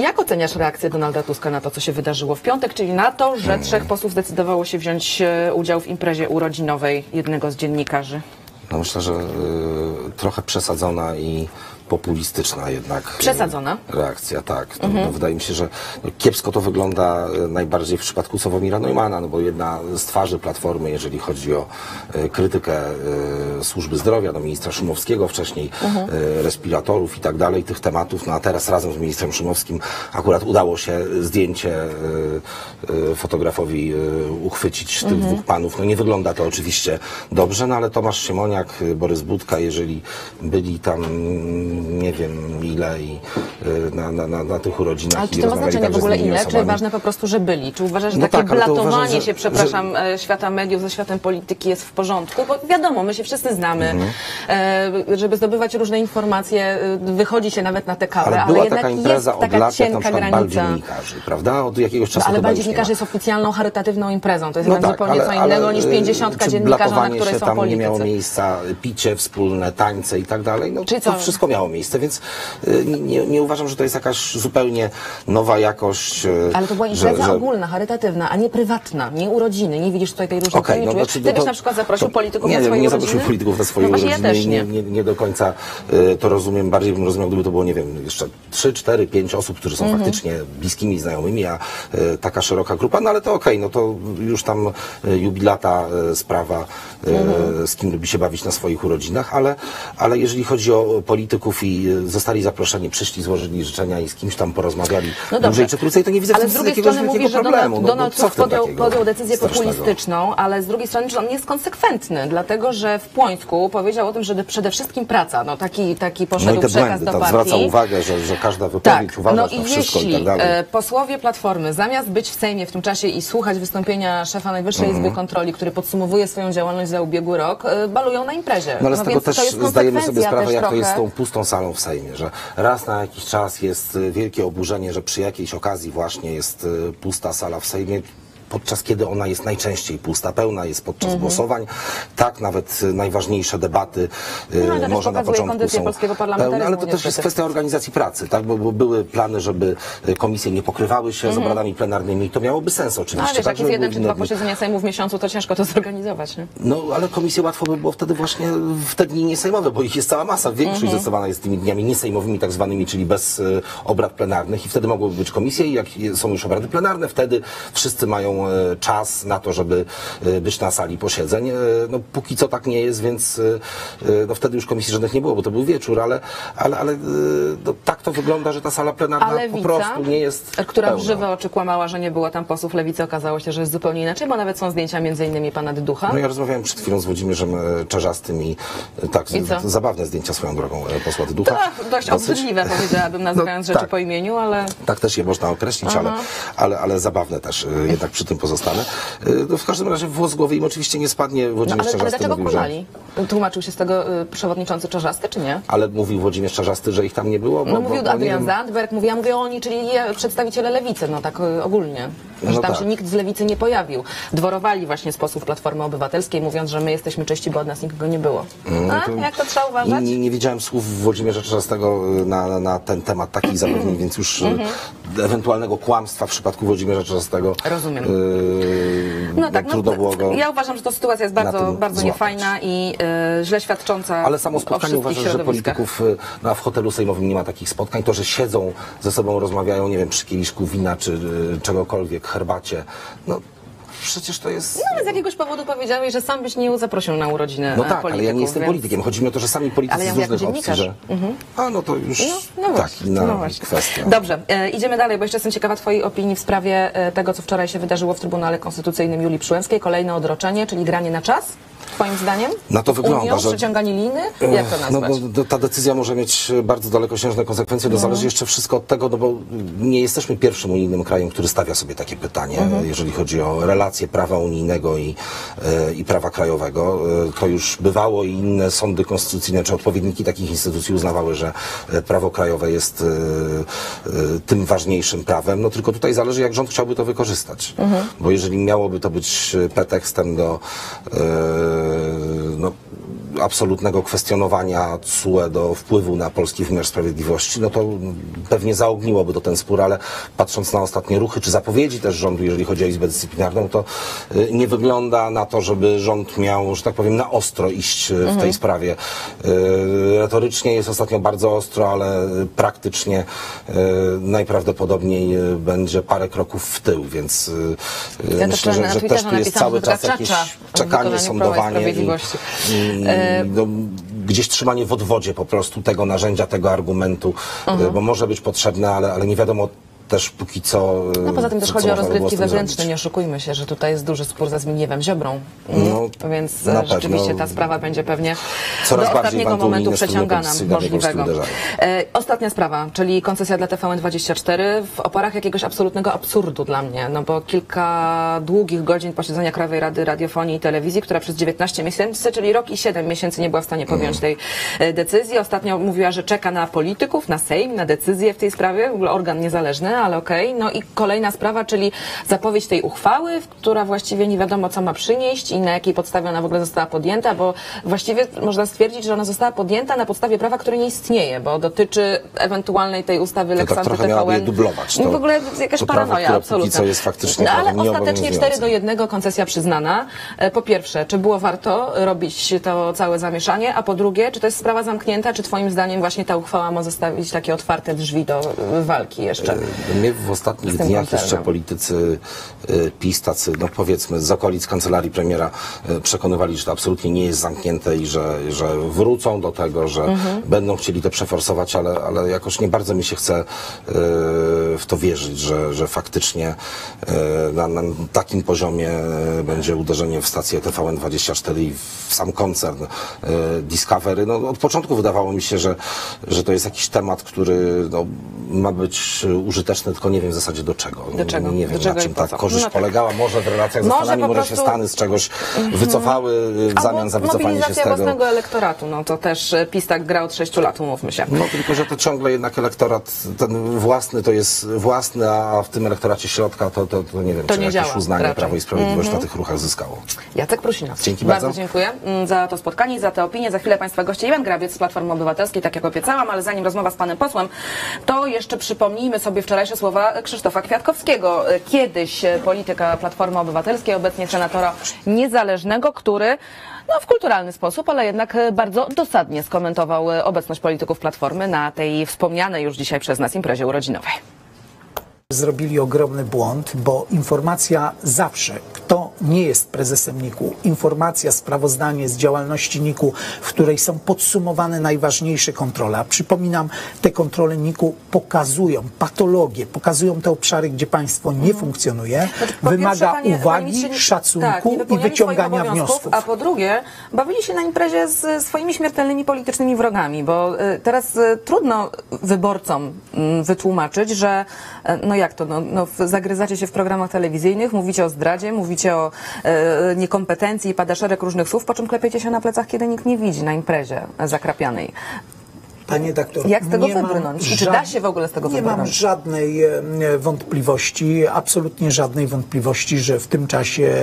Jak oceniasz reakcję Donalda Tuska na to, co się wydarzyło w piątek, czyli na to, że trzech posłów zdecydowało się wziąć e, udział w imprezie urodzinowej jednego z dziennikarzy? No myślę, że y, trochę przesadzona i populistyczna jednak. y, Przesadzona? Reakcja, tak. No, no, wydaje mi się, że kiepsko to wygląda y, najbardziej w przypadku Sławomira Neumana, no bo jedna z twarzy Platformy, jeżeli chodzi o y, krytykę służby zdrowia, do ministra Szumowskiego wcześniej, y, respiratorów i tak dalej, tych tematów, no a teraz razem z ministrem Szumowskim akurat udało się zdjęcie fotografowi uchwycić tych dwóch panów. No nie wygląda to oczywiście dobrze, no ale Tomasz Siemoniak, Borys Budka, jeżeli byli tam nie wiem ile i y, na, na, na, na tych urodzinach Ale czy to ma znaczenie w także z ogóle ile, czy osobami. ważne po prostu, że byli? Czy uważasz, że No takie tak, ale to blatowanie uważam, że- się, przepraszam, e, świata mediów ze światem polityki jest w porządku? Bo wiadomo, my się wszyscy znamy, Mhm. e, żeby zdobywać różne informacje, e, wychodzi się nawet na tę kawę, Ale ale, była jednak taka impreza jest od taka lat, cienka bal granica. dziennikarzy, prawda? Od jakiegoś No, czasu ale chyba bal dziennikarzy jest oficjalną, charytatywną imprezą. To jest No tak, zupełnie ale- co innego ale, niż y, pięćdziesiątka czy dziennikarzy, na której się są tam politycy. nie miało miejsca, picie wspólne, tańce i tak dalej, no Czyli to co? wszystko miało miejsce, więc y, nie, nie uważam, że to jest jakaś zupełnie nowa jakość. y, Ale to była impreza że- ogólna, charytatywna, a nie prywatna, nie urodziny. Nie widzisz tutaj tej różnicy? Nie no, znaczy, Ty no byś na przykład zaprosił to- polityków nie, na nie, swoje nie urodziny? zaprosiłem polityków na swoje no urodziny. ja też nie, nie. nie, nie do końca y, to rozumiem. Bardziej bym rozumiał, gdyby to było, nie wiem, jeszcze 3, 4, 5 osób, którzy są Mhm. faktycznie bliskimi znajomymi, a taka szeroka grupa, no ale to okej, no to już tam jubilata sprawa, Mhm. z kim lubi się bawić na swoich urodzinach, ale, ale jeżeli chodzi o polityków i y, zostali zaproszeni, przyszli, złożyli życzenia i z kimś tam porozmawiali No dłużej dobrze. czy krócej, to nie widzę w Ale tym z drugiej jakiegoś strony wielkiego problemu. Donald, no, Donald no, w Tusk tym podjął, podjął decyzję strasznego? populistyczną, ale z drugiej strony, że on nie jest konsekwentny, dlatego że w Płońsku powiedział o tym, że przede wszystkim praca, no taki, taki No poszedł i te przekaz błędy, do partii. zwraca uwagę, że, że każda wypowiedź Tak, no na i wszystko jeśli i tak dalej. e, posłowie Platformy, zamiast być w Sejmie w tym czasie i słuchać wystąpienia szefa Najwyższej Mhm. Izby Kontroli, który podsumowuje swoją działalność za ubiegły rok, e, balują na imprezie. No ale z tego więc też zdajemy sobie sprawę, jak to jest z tą pustą salą w Sejmie, że raz na jakiś czas jest y, wielkie oburzenie, że przy jakiejś okazji właśnie jest y, pusta sala w Sejmie. Podczas kiedy ona jest najczęściej pusta, pełna jest podczas Mhm. głosowań. Tak, nawet y, najważniejsze debaty y, No, też może na początku są pełne, ale to też jest kwestia organizacji pracy, tak? Bo, bo były plany, żeby y, komisje nie pokrywały się z obradami plenarnymi i to miałoby sens No oczywiście. ale wiesz, tak, jak jest jeden czy dwa posiedzenia Sejmu w miesiącu, to ciężko to zorganizować. Nie? no, ale komisje łatwo by było wtedy właśnie w te dni niesejmowe, bo ich jest cała masa. Większość Mhm. zdecydowana jest tymi dniami niesejmowymi, tak zwanymi, czyli bez y, obrad plenarnych i wtedy mogłyby być komisje i jak są już obrady plenarne, wtedy wszyscy mają y, czas na to, żeby y, być na sali posiedzeń. Y, no, póki co tak nie jest, więc no, wtedy już komisji żadnych nie było, bo to był wieczór, ale, ale, ale no, tak to wygląda, że ta sala plenarna A po Lewica, prostu nie jest która w pełna. żywe oczy kłamała, że nie było tam posłów lewicy, okazało się, że jest zupełnie inaczej, bo nawet są zdjęcia między innymi pana Dyducha. No ja rozmawiałem przed chwilą z Włodzimierzem e, Czarzastym i e, tak, I co? zabawne zdjęcia swoją drogą e, posła Dyducha. To dość Dosyć. obrzydliwe, powiedziałabym, nazywając No, rzeczy tak. po imieniu, ale... Tak też je można określić, ale, ale, ale zabawne też, e, jednak przy tym pozostanę. E, No w każdym razie włos głowy im oczywiście nie spadnie. No, Włodzimierz ale Czarzasty dlaczego mówił, że... kłamali? Tłumaczył się z tego y, przewodniczący Czarzasty, czy nie? Ale mówił Włodzimierz Czarzasty, że ich tam nie było? Bo, No mówił bo Adrian Zandberg, mówi, ja mówię oni, czyli je- przedstawiciele lewicy, no tak y, ogólnie. Że No tam tak. się nikt z lewicy nie pojawił. Dworowali właśnie z posłów Platformy Obywatelskiej, mówiąc, że my jesteśmy czyści, bo od nas nikogo nie było. A, jak to trzeba uważać? Nie, nie widziałem słów Włodzimierza Czarzastego y, na, na ten temat, takich zapewnień, więc już y, ewentualnego kłamstwa w przypadku Włodzimierza Czarzastego Rozumiem. No tak, trudno było go... ja uważam, że to sytuacja jest bardzo, bardzo złapać. niefajna i y, źle świadcząca Ale samo spotkanie uważasz, że polityków no, w hotelu sejmowym nie ma takich spotkań. To, że siedzą ze sobą, rozmawiają, nie wiem, przy kieliszku wina czy y, czegokolwiek, herbacie. No przecież to jest... No, ale z jakiegoś powodu powiedziałeś, że sam byś nie zaprosił na urodziny No tak, ale ja nie jestem więc- politykiem. Chodzi mi o to, że sami politycy Ale ja z różnych opcji, dziennikarz. Mhm. że... A, no to już No, no tak, inna no właśnie. kwestia. Dobrze, e, idziemy dalej, bo jeszcze jestem ciekawa Twojej opinii w sprawie e, tego, co wczoraj się wydarzyło w Trybunale Konstytucyjnym Julii Przyłębskiej. Kolejne odroczenie, czyli granie na czas. Twoim zdaniem? Na to wygląda, Unią, że- przeciąganie liny? Jak to No, nazwać? bo ta decyzja może mieć bardzo dalekosiężne konsekwencje. To Mhm. zależy jeszcze wszystko od tego, no bo nie jesteśmy pierwszym unijnym krajem, który stawia sobie takie pytanie, Mhm. jeżeli chodzi o relacje prawa unijnego i, e, i prawa krajowego. E, To już bywało i inne sądy konstytucyjne czy odpowiedniki takich instytucji uznawały, że e, prawo krajowe jest tym ważniejszym prawem. No tylko tutaj zależy, jak rząd chciałby to wykorzystać. Mhm. Bo jeżeli miałoby to być pretekstem do e, no, absolutnego kwestionowania CUE do wpływu na polski wymiar sprawiedliwości, no to pewnie zaogniłoby to ten spór, ale patrząc na ostatnie ruchy czy zapowiedzi też rządu, jeżeli chodzi o Izbę Dyscyplinarną, to y, nie wygląda na to, żeby rząd miał, że tak powiem, na ostro iść y, w Mhm. tej sprawie. Y, Retorycznie jest ostatnio bardzo ostro, ale praktycznie najprawdopodobniej będzie parę kroków w tył, więc Ja myślę, że, że też tu jest cały czas jakieś czekanie, sądowanie i, no, gdzieś trzymanie w odwodzie po prostu tego narzędzia, tego argumentu, y, bo może być potrzebne, ale, ale nie wiadomo też póki co. y, No poza tym też chodzi o rozgrywki z tym wewnętrzne, zrobić. nie oszukujmy się, że tutaj jest duży spór ze Zbigniewem Ziobrą. No, Więc e, rzeczywiście ta sprawa będzie pewnie Coraz do ostatniego momentu przeciągana możliwego. E, ostatnia sprawa, czyli koncesja dla TVN24 w oparach jakiegoś absolutnego absurdu dla mnie, no bo kilka długich godzin posiedzenia Krajowej Rady Radiofonii i Telewizji, która przez 19 miesięcy, czyli rok i 7 miesięcy nie była w stanie podjąć tej e, decyzji. Ostatnio mówiła, że czeka na polityków, na Sejm, na decyzję w tej sprawie, w ogóle organ niezależny, ale okej. No i kolejna sprawa, czyli zapowiedź tej uchwały, która właściwie nie wiadomo co ma przynieść i na jakiej podstawie ona w ogóle została podjęta, bo właściwie można stwierdzić, że ona została podjęta na podstawie prawa, które nie istnieje, bo dotyczy ewentualnej tej ustawy Lex tak anty-TVN. dublować. No To- w ogóle jakaś paranoja absolutna. co jest faktycznie no, ale ostatecznie 4 nieobowiązującym. do 1 koncesja przyznana. E, Po pierwsze, czy było warto robić to całe zamieszanie, a po drugie, czy to jest sprawa zamknięta, czy twoim zdaniem właśnie ta uchwała ma zostawić takie otwarte drzwi do e, walki jeszcze? Mnie w ostatnich dniach koncernem. jeszcze politycy y, PiS, tacy, no powiedzmy, z okolic kancelarii premiera y, przekonywali, że to absolutnie nie jest zamknięte i że, że wrócą do tego, że Mhm. będą chcieli to przeforsować, ale, ale jakoś nie bardzo mi się chce y, w to wierzyć, że, że faktycznie na, na takim poziomie będzie uderzenie w stację TVN24 i w sam koncern Discovery. No, od początku wydawało mi się, że, że to jest jakiś temat, który no, ma być użyteczny, tylko nie wiem w zasadzie do czego. Do czego? Nie Do wiem, czego na czym ta korzyść No tak. polegała. Może w relacjach ze Może Stanami, po może się prostu- Mhm. Stany z czegoś wycofały y, w zamian za Albo wycofanie się z tego. własnego elektoratu, no to też e, PiS tak gra od 6 lat, umówmy się. No tylko, że to ciągle jednak elektorat, ten własny to jest własny, a w tym elektoracie środka to, to, to nie wiem, To czy nie jakieś działa uznanie raczej. Prawo i Sprawiedliwość Mhm. na tych ruchach zyskało. Jacek Prusinowski. Dzięki bardzo. bardzo. dziękuję mm, za to spotkanie i za te opinie. Za chwilę Państwa goście Iwan Grabiec z Platformy Obywatelskiej, tak jak obiecałam, ale zanim rozmowa z Panem Posłem, to jeszcze przypomnijmy sobie wczorajsze słowa Krzysztofa Kwiatkowskiego. Kiedyś polityka Platformy Obywatelskiej, obecnie senatora niezależnego, który no, w kulturalny sposób, ale jednak bardzo dosadnie skomentował obecność polityków Platformy na tej wspomnianej już dzisiaj przez nas imprezie urodzinowej. Zrobili ogromny błąd, bo informacja zawsze, kto nie jest prezesem NIK-u, informacja, sprawozdanie z działalności NIK-u, w której są podsumowane najważniejsze kontrole. A przypominam, te kontrole NIK-u pokazują patologie, pokazują te obszary, gdzie państwo nie funkcjonuje, Znaczy, po wymaga panie- uwagi, szacunku tak, i wyciągania wniosków. A po drugie, bawili się na imprezie z swoimi śmiertelnymi politycznymi wrogami, bo y, teraz y, trudno wyborcom mm, wytłumaczyć, że y, no jak to, no, no, zagryzacie się w programach telewizyjnych, mówicie o zdradzie, mówicie o y, niekompetencji pada szereg różnych słów, po czym klepiecie się na plecach, kiedy nikt nie widzi na imprezie zakrapianej. Panie doktor, Jak z tego nie wybrnąć? I czy da się w ogóle z tego nie wybrnąć? mam żadnej e, wątpliwości, absolutnie żadnej wątpliwości, że w tym czasie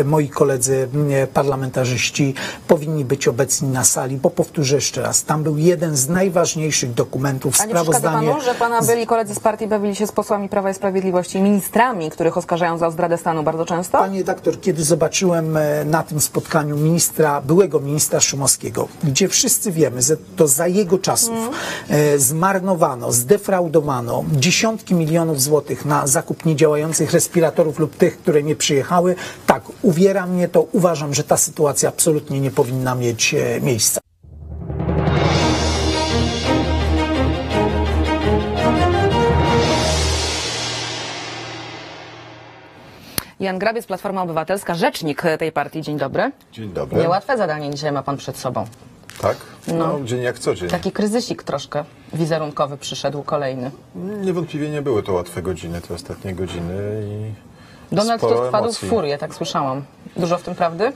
e, moi koledzy e, parlamentarzyści powinni być obecni na sali, bo powtórzę jeszcze raz, tam był jeden z najważniejszych dokumentów, A nie sprawozdanie panu, że pana byli koledzy z partii bawili się z posłami Prawa i Sprawiedliwości ministrami, których oskarżają za zdradę stanu bardzo często? Panie doktor, kiedy zobaczyłem na tym spotkaniu ministra, byłego ministra Szumowskiego, gdzie wszyscy wiemy, że to za jego czasów e, zmarnowano, zdefraudowano dziesiątki milionów złotych na zakup niedziałających respiratorów lub tych, które nie przyjechały, tak, uwiera mnie to, uważam, że ta sytuacja absolutnie nie powinna mieć e, miejsca. Jan Grabiec, Platforma Obywatelska, rzecznik tej partii. Dzień dobry. Dzień dobry. Niełatwe zadanie dzisiaj ma pan przed sobą. Tak? No, No. dzień jak co dzień. Taki kryzysik troszkę wizerunkowy przyszedł kolejny. Niewątpliwie nie były to łatwe godziny, te ostatnie godziny i Donald Tusk wpadł w furię, tak słyszałam. Dużo w tym prawdy? E,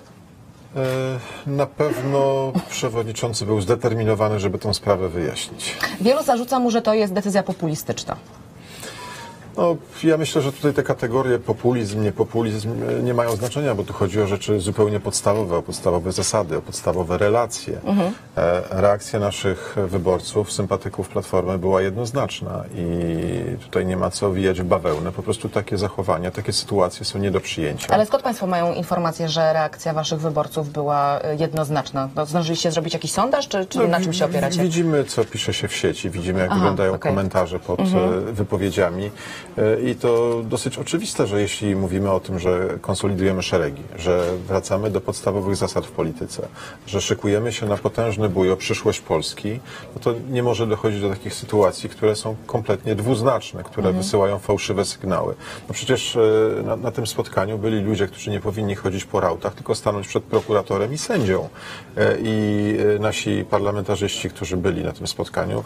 Na pewno przewodniczący był zdeterminowany, żeby tę sprawę wyjaśnić. Wielu zarzuca mu, że to jest decyzja populistyczna. No, ja myślę, że tutaj te kategorie populizm, niepopulizm e, nie mają znaczenia, bo tu chodzi o rzeczy zupełnie podstawowe, o podstawowe zasady, o podstawowe relacje. Mhm. E, Reakcja naszych wyborców, sympatyków Platformy była jednoznaczna i tutaj nie ma co wijać w bawełnę. Po prostu takie zachowania, takie sytuacje są nie do przyjęcia. Ale skąd państwo mają informację, że reakcja waszych wyborców była y, jednoznaczna? No, zdążyliście zrobić jakiś sondaż, czy, czy No, na czym się opieracie? Widzimy, co pisze się w sieci, widzimy, jak Aha, wyglądają okej. komentarze pod Mhm. e, wypowiedziami. I to dosyć oczywiste, że jeśli mówimy o tym, że konsolidujemy szeregi, że wracamy do podstawowych zasad w polityce, że szykujemy się na potężny bój o przyszłość Polski, no to nie może dochodzić do takich sytuacji, które są kompletnie dwuznaczne, które Mhm. wysyłają fałszywe sygnały. No przecież e, na, na tym spotkaniu byli ludzie, którzy nie powinni chodzić po rautach, tylko stanąć przed prokuratorem i sędzią. E, I e, nasi parlamentarzyści, którzy byli na tym spotkaniu,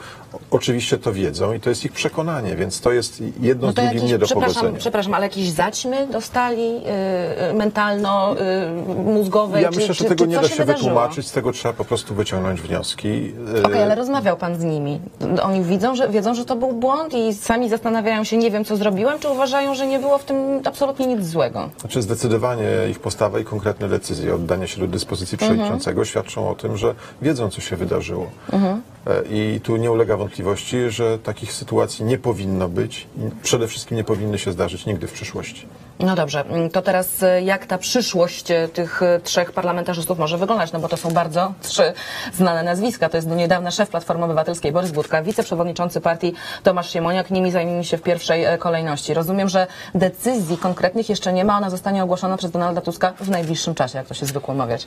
oczywiście to wiedzą i to jest ich przekonanie, więc to jest jedno No z drugim jakieś, nie do przepraszam, pogodzenia. przepraszam, ale jakieś zaćmy dostali y, y, mentalno, y, mózgowe? Ja czy, myślę, że czy, tego czy nie da się wydarzyło? wytłumaczyć, z tego trzeba po prostu wyciągnąć wnioski. E, Okej, ale rozmawiał pan z nimi. Oni widzą że, wiedzą, że to był błąd i sami zastanawiają się, nie wiem, co zrobiłem, czy uważają, że nie było w tym absolutnie nic złego? Znaczy zdecydowanie ich postawa i konkretne decyzje oddania się do dyspozycji Mhm. przewodniczącego świadczą o tym, że wiedzą, co się wydarzyło. Mhm. E, I tu nie ulega wątpliwości, że takich sytuacji nie powinno być i przede wszystkim nie powinny się zdarzyć nigdy w przyszłości. No dobrze, mm, to teraz y, jak ta przyszłość y, tych y, trzech parlamentarzystów może wyglądać? No bo to są bardzo trzy znane nazwiska. To jest do niedawna szef Platformy Obywatelskiej Borys Budka, wiceprzewodniczący partii Tomasz Siemoniak. Nimi zajmijmy się w pierwszej e, kolejności. Rozumiem, że decyzji konkretnych jeszcze nie ma. Ona zostanie ogłoszona przez Donalda Tuska w najbliższym czasie, jak to się zwykło mawiać.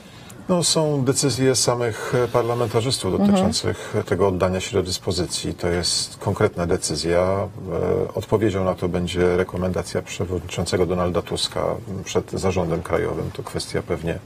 No, są decyzje samych e, parlamentarzystów dotyczących tego oddania się do dyspozycji. To jest konkretna decyzja. E, Odpowiedzią na to będzie rekomendacja przewodniczącego Donalda Tuska przed zarządem krajowym. To kwestia pewnie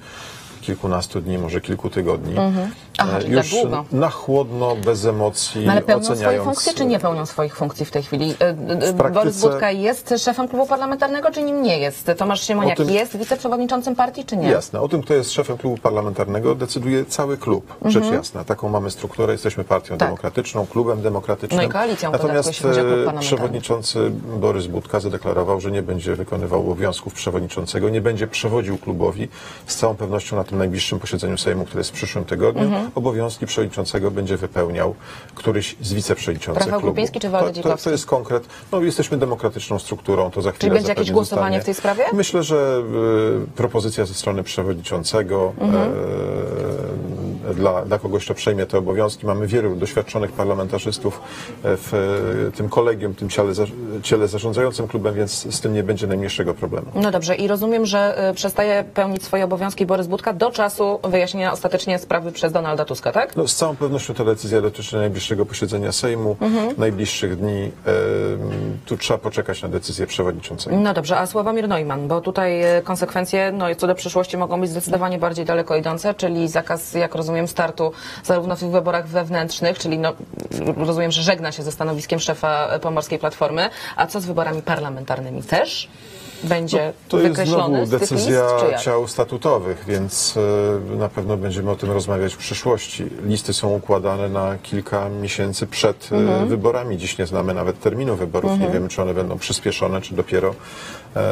kilkunastu dni, może kilku tygodni. Mhm. Aha, E, tak Już długo. na chłodno, bez emocji, No ale pełnią swoje oceniając... funkcje, czy nie pełnią swoich funkcji w tej chwili? E, W praktyce- Borys Budka jest szefem klubu parlamentarnego, czy nim nie jest? Tomasz Siemoniak tym- jest wiceprzewodniczącym partii, czy nie? Jasne. O tym, kto jest szefem klubu parlamentarnego, decyduje cały klub. Rzecz Mhm. jasna. Taką mamy strukturę. Jesteśmy partią Tak. demokratyczną, klubem demokratycznym. No i koalicją Natomiast e, przewodniczący Borys Budka zadeklarował, że nie będzie wykonywał obowiązków przewodniczącego, nie będzie przewodził klubowi. Z całą pewnością na tym najbliższym posiedzeniu Sejmu, które jest w przyszłym tygodniu, Mhm. obowiązki przewodniczącego będzie wypełniał któryś z wiceprzewodniczących Rafał klubu. Grupiński czy Waldy to, to, to jest konkret. No, jesteśmy demokratyczną strukturą, to za chwilę Czyli będzie jakieś głosowanie zostanie. w tej sprawie? Myślę, że y, propozycja ze strony przewodniczącego Mhm. e, dla, dla kogoś, kto przejmie te obowiązki. Mamy wielu doświadczonych parlamentarzystów e, w e, tym kolegium, tym ciele, ciele zarządzającym klubem, więc z tym nie będzie najmniejszego problemu. No dobrze, i rozumiem, że y, przestaje pełnić swoje obowiązki Borys Budka do czasu wyjaśnienia ostatecznie sprawy przez Donalda Tuska, tak? No, z całą pewnością ta decyzja dotyczy najbliższego posiedzenia Sejmu, Mhm. najbliższych dni. E, tu trzeba poczekać na decyzję przewodniczącego. No dobrze, a Sławomir Neumann, bo tutaj konsekwencje no, co do przyszłości mogą być zdecydowanie bardziej daleko idące, czyli zakaz, jak rozumiem, startu zarówno w tych wyborach wewnętrznych, czyli no, rozumiem, że żegna się ze stanowiskiem szefa y, Pomorskiej Platformy, a co z wyborami parlamentarnymi? Też będzie To jest znowu decyzja list, ciał statutowych, więc e, na pewno będziemy o tym rozmawiać w przyszłości. Listy są układane na kilka miesięcy przed e, Mhm. wyborami. Dziś nie znamy nawet terminu wyborów. Mhm. Nie wiemy, czy one będą przyspieszone, czy dopiero e,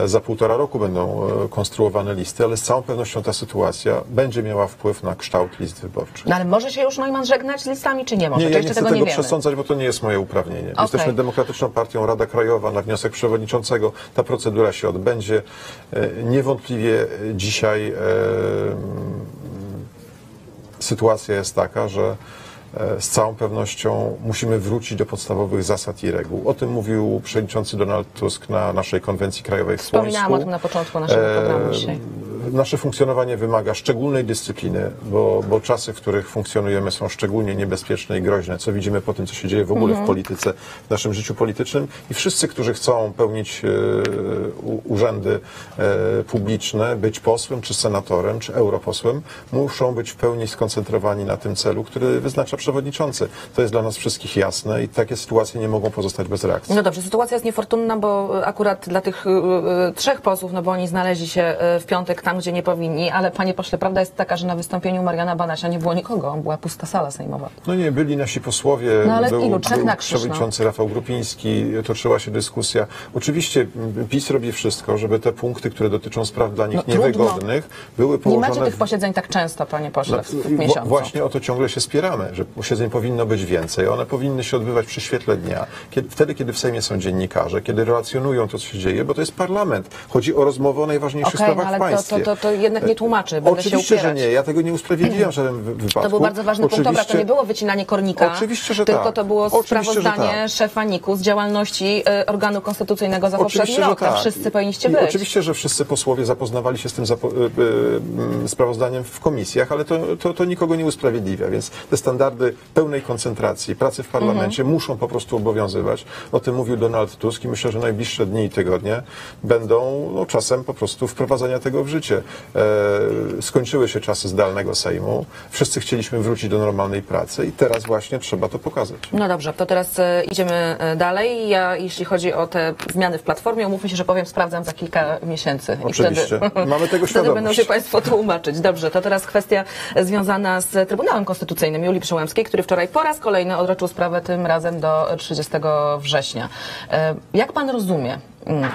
za półtora roku będą e, konstruowane listy, ale z całą pewnością ta sytuacja będzie miała wpływ na kształt list wyborczych. No ale może się już Neumann żegnać z listami, czy nie może? Nie, czy ja nie chcę tego tego nie przesądzać, bo to nie jest moje uprawnienie. Okej. Jesteśmy demokratyczną partią, Rada Krajowa na wniosek przewodniczącego. Ta procedura się odbędzie. E, Niewątpliwie dzisiaj e, sytuacja jest taka, że e, z całą pewnością musimy wrócić do podstawowych zasad i reguł. O tym mówił przewodniczący Donald Tusk na naszej konwencji krajowej w Wspominałam Słońsku. o tym na początku naszego E, programu dzisiaj. Nasze funkcjonowanie wymaga szczególnej dyscypliny, bo, bo czasy, w których funkcjonujemy są szczególnie niebezpieczne i groźne, co widzimy po tym, co się dzieje w ogóle Mhm. w polityce, w naszym życiu politycznym i wszyscy, którzy chcą pełnić e, urzędy e, publiczne, być posłem, czy senatorem, czy europosłem, muszą być w pełni skoncentrowani na tym celu, który wyznacza przewodniczący. To jest dla nas wszystkich jasne i takie sytuacje nie mogą pozostać bez reakcji. No dobrze, sytuacja jest niefortunna, bo akurat dla tych y, trzech posłów, no bo oni znaleźli się w piątek tam, gdzie nie powinni, ale panie pośle, prawda jest taka, że na wystąpieniu Mariana Banasia nie było nikogo, była pusta sala sejmowa. No nie, byli nasi posłowie, No ale był, ilu? Trzech na krzyż, przewodniczący Rafał Grupiński, toczyła się dyskusja. Oczywiście PiS robi wszystko, żeby te punkty, które dotyczą spraw dla nich No trudno. niewygodnych, były Nie położone... macie tych w- posiedzeń tak często, panie pośle, w, w No, miesiącu. Właśnie o to ciągle się spieramy, że posiedzeń powinno być więcej. One powinny się odbywać przy świetle dnia, kiedy, wtedy, kiedy w Sejmie są dziennikarze, kiedy relacjonują to, co się dzieje, bo to jest parlament. Chodzi o rozmowę o najważniejszych sprawach no ale w państwie. to, to, to jednak nie tłumaczy, będę Oczywiście, że nie. Ja tego nie usprawiedliwiam w żadnym wy- wypadku. To był bardzo ważny punkt. Dobra, to Oczywiście- nie było wycinanie kornika, Oczywiście, że tylko tak. to było Oczywiście, sprawozdanie tak. szefa NIK-u z działalności y, organu konstytucyjnego za poprzedni Oczywiście, rok. Tam tak. wszyscy powinniście I być. Oczywiście, że wszyscy posłowie zapoznawali się z tym y, y, sprawozdaniem w komisjach, ale to, to, to nikogo nie usprawiedliwia, więc te standardy pełnej koncentracji, pracy w parlamencie Mhm. muszą po prostu obowiązywać. O tym mówił Donald Tusk i myślę, że najbliższe dni i tygodnie będą no, czasem po prostu wprowadzenia tego w życie. E, skończyły się czasy zdalnego Sejmu, wszyscy chcieliśmy wrócić do normalnej pracy i teraz właśnie trzeba to pokazać. No dobrze, to teraz e, idziemy e, dalej. Ja, jeśli chodzi o te zmiany w platformie, umówmy się, że powiem, sprawdzam za kilka miesięcy. Oczywiście. Mamy tego Wtedy świadomość. będą się Państwo tłumaczyć. Dobrze, to teraz kwestia związana z Trybunałem Konstytucyjnym Julii Przyłębskiej, który wczoraj po raz kolejny odroczył sprawę tym razem do 30 września. E, Jak Pan rozumie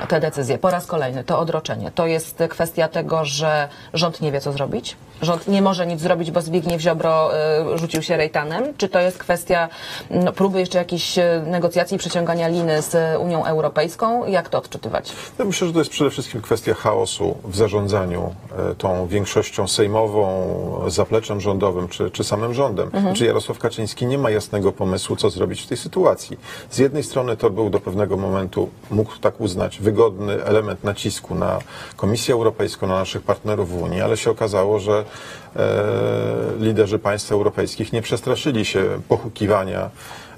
te decyzje po raz kolejny, to odroczenie? To jest kwestia tego, że rząd nie wie, co zrobić? Rząd nie może nic zrobić, bo Zbigniew Ziobro e, rzucił się rejtanem? Czy to jest kwestia no, próby jeszcze jakichś e, negocjacji przeciągania liny z Unią Europejską? Jak to odczytywać? Ja myślę, że to jest przede wszystkim kwestia chaosu w zarządzaniu tą większością sejmową, zapleczem rządowym czy, czy samym rządem. Mhm. Znaczy Jarosław Kaczyński nie ma jasnego pomysłu, co zrobić w tej sytuacji. Z jednej strony to był do pewnego momentu, mógł tak uznać, wygodny element nacisku na Komisję Europejską, na naszych partnerów w Unii, ale się okazało, że e, liderzy państw europejskich nie przestraszyli się pochukiwania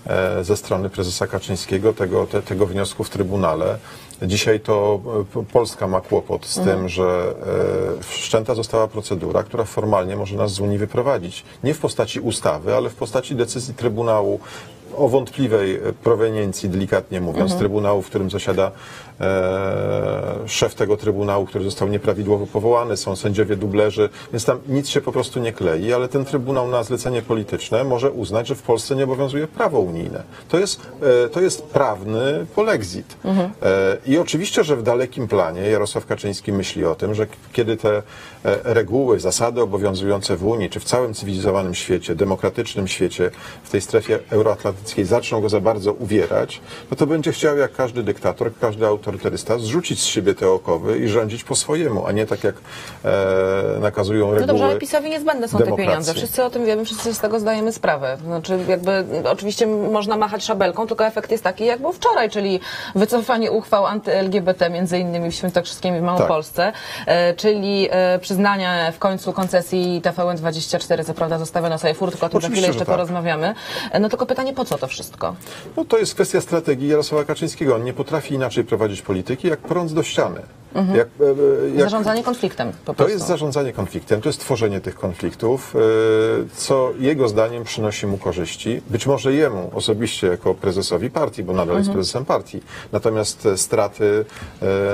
e, ze strony prezesa Kaczyńskiego tego, te, tego wniosku w Trybunale. Dzisiaj to e, Polska ma kłopot z Mhm. tym, że wszczęta została procedura, która formalnie może nas z Unii wyprowadzić. Nie w postaci ustawy, ale w postaci decyzji Trybunału o wątpliwej proweniencji, delikatnie mówiąc, Mhm. Trybunału, w którym zasiada szef tego Trybunału, który został nieprawidłowo powołany, są sędziowie dublerzy, więc tam nic się po prostu nie klei, ale ten Trybunał na zlecenie polityczne może uznać, że w Polsce nie obowiązuje prawo unijne. To jest, e, to jest prawny polexit. Mhm. E, I oczywiście, że w dalekim planie Jarosław Kaczyński myśli o tym, że kiedy te e, reguły, zasady obowiązujące w Unii, czy w całym cywilizowanym świecie, demokratycznym świecie, w tej strefie euroatlantyckiej zaczną go za bardzo uwierać, no to będzie chciał jak każdy dyktator, każdy autorytarysta zrzucić z siebie te okowy i rządzić po swojemu, a nie tak jak e, nakazują reguły. No dobrze, ale PiSowi niezbędne są te demokracji. pieniądze. Wszyscy o tym wiemy, wszyscy z tego zdajemy sprawę. Znaczy, jakby, oczywiście można machać szabelką, tylko efekt jest taki, jak był wczoraj, czyli wycofanie uchwał anty-LGBT, między innymi w Świętokrzyskiem i w Małopolsce, e, czyli e, przyznanie w końcu koncesji TVN24, co prawda zostawiono sobie furtkę, o tym za chwilę jeszcze tak. porozmawiamy. E, No tylko pytanie, po co to wszystko? No to jest kwestia strategii Jarosława Kaczyńskiego. On nie potrafi inaczej prowadzić polityki, jak prąd do ściany. Mhm. Jak, e, e, jak, Zarządzanie konfliktem po to jest zarządzanie konfliktem, to jest tworzenie tych konfliktów, co jego zdaniem przynosi mu korzyści. Być może jemu osobiście jako prezesowi partii, bo nadal jest Mhm. prezesem partii. Natomiast straty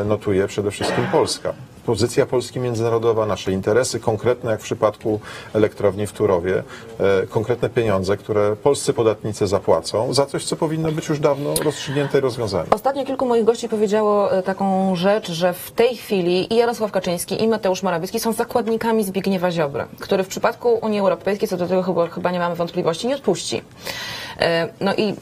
notuje przede wszystkim Polska. Pozycja Polski międzynarodowa, nasze interesy konkretne, jak w przypadku elektrowni w Turowie, e, konkretne pieniądze, które polscy podatnicy zapłacą za coś, co powinno być już dawno rozstrzygnięte i rozwiązane. Ostatnio kilku moich gości powiedziało e, taką rzecz, że w tej chwili i Jarosław Kaczyński, i Mateusz Morawiecki są zakładnikami Zbigniewa Ziobry, który w przypadku Unii Europejskiej, co do tego chyba, chyba nie mamy wątpliwości, nie odpuści. E, No i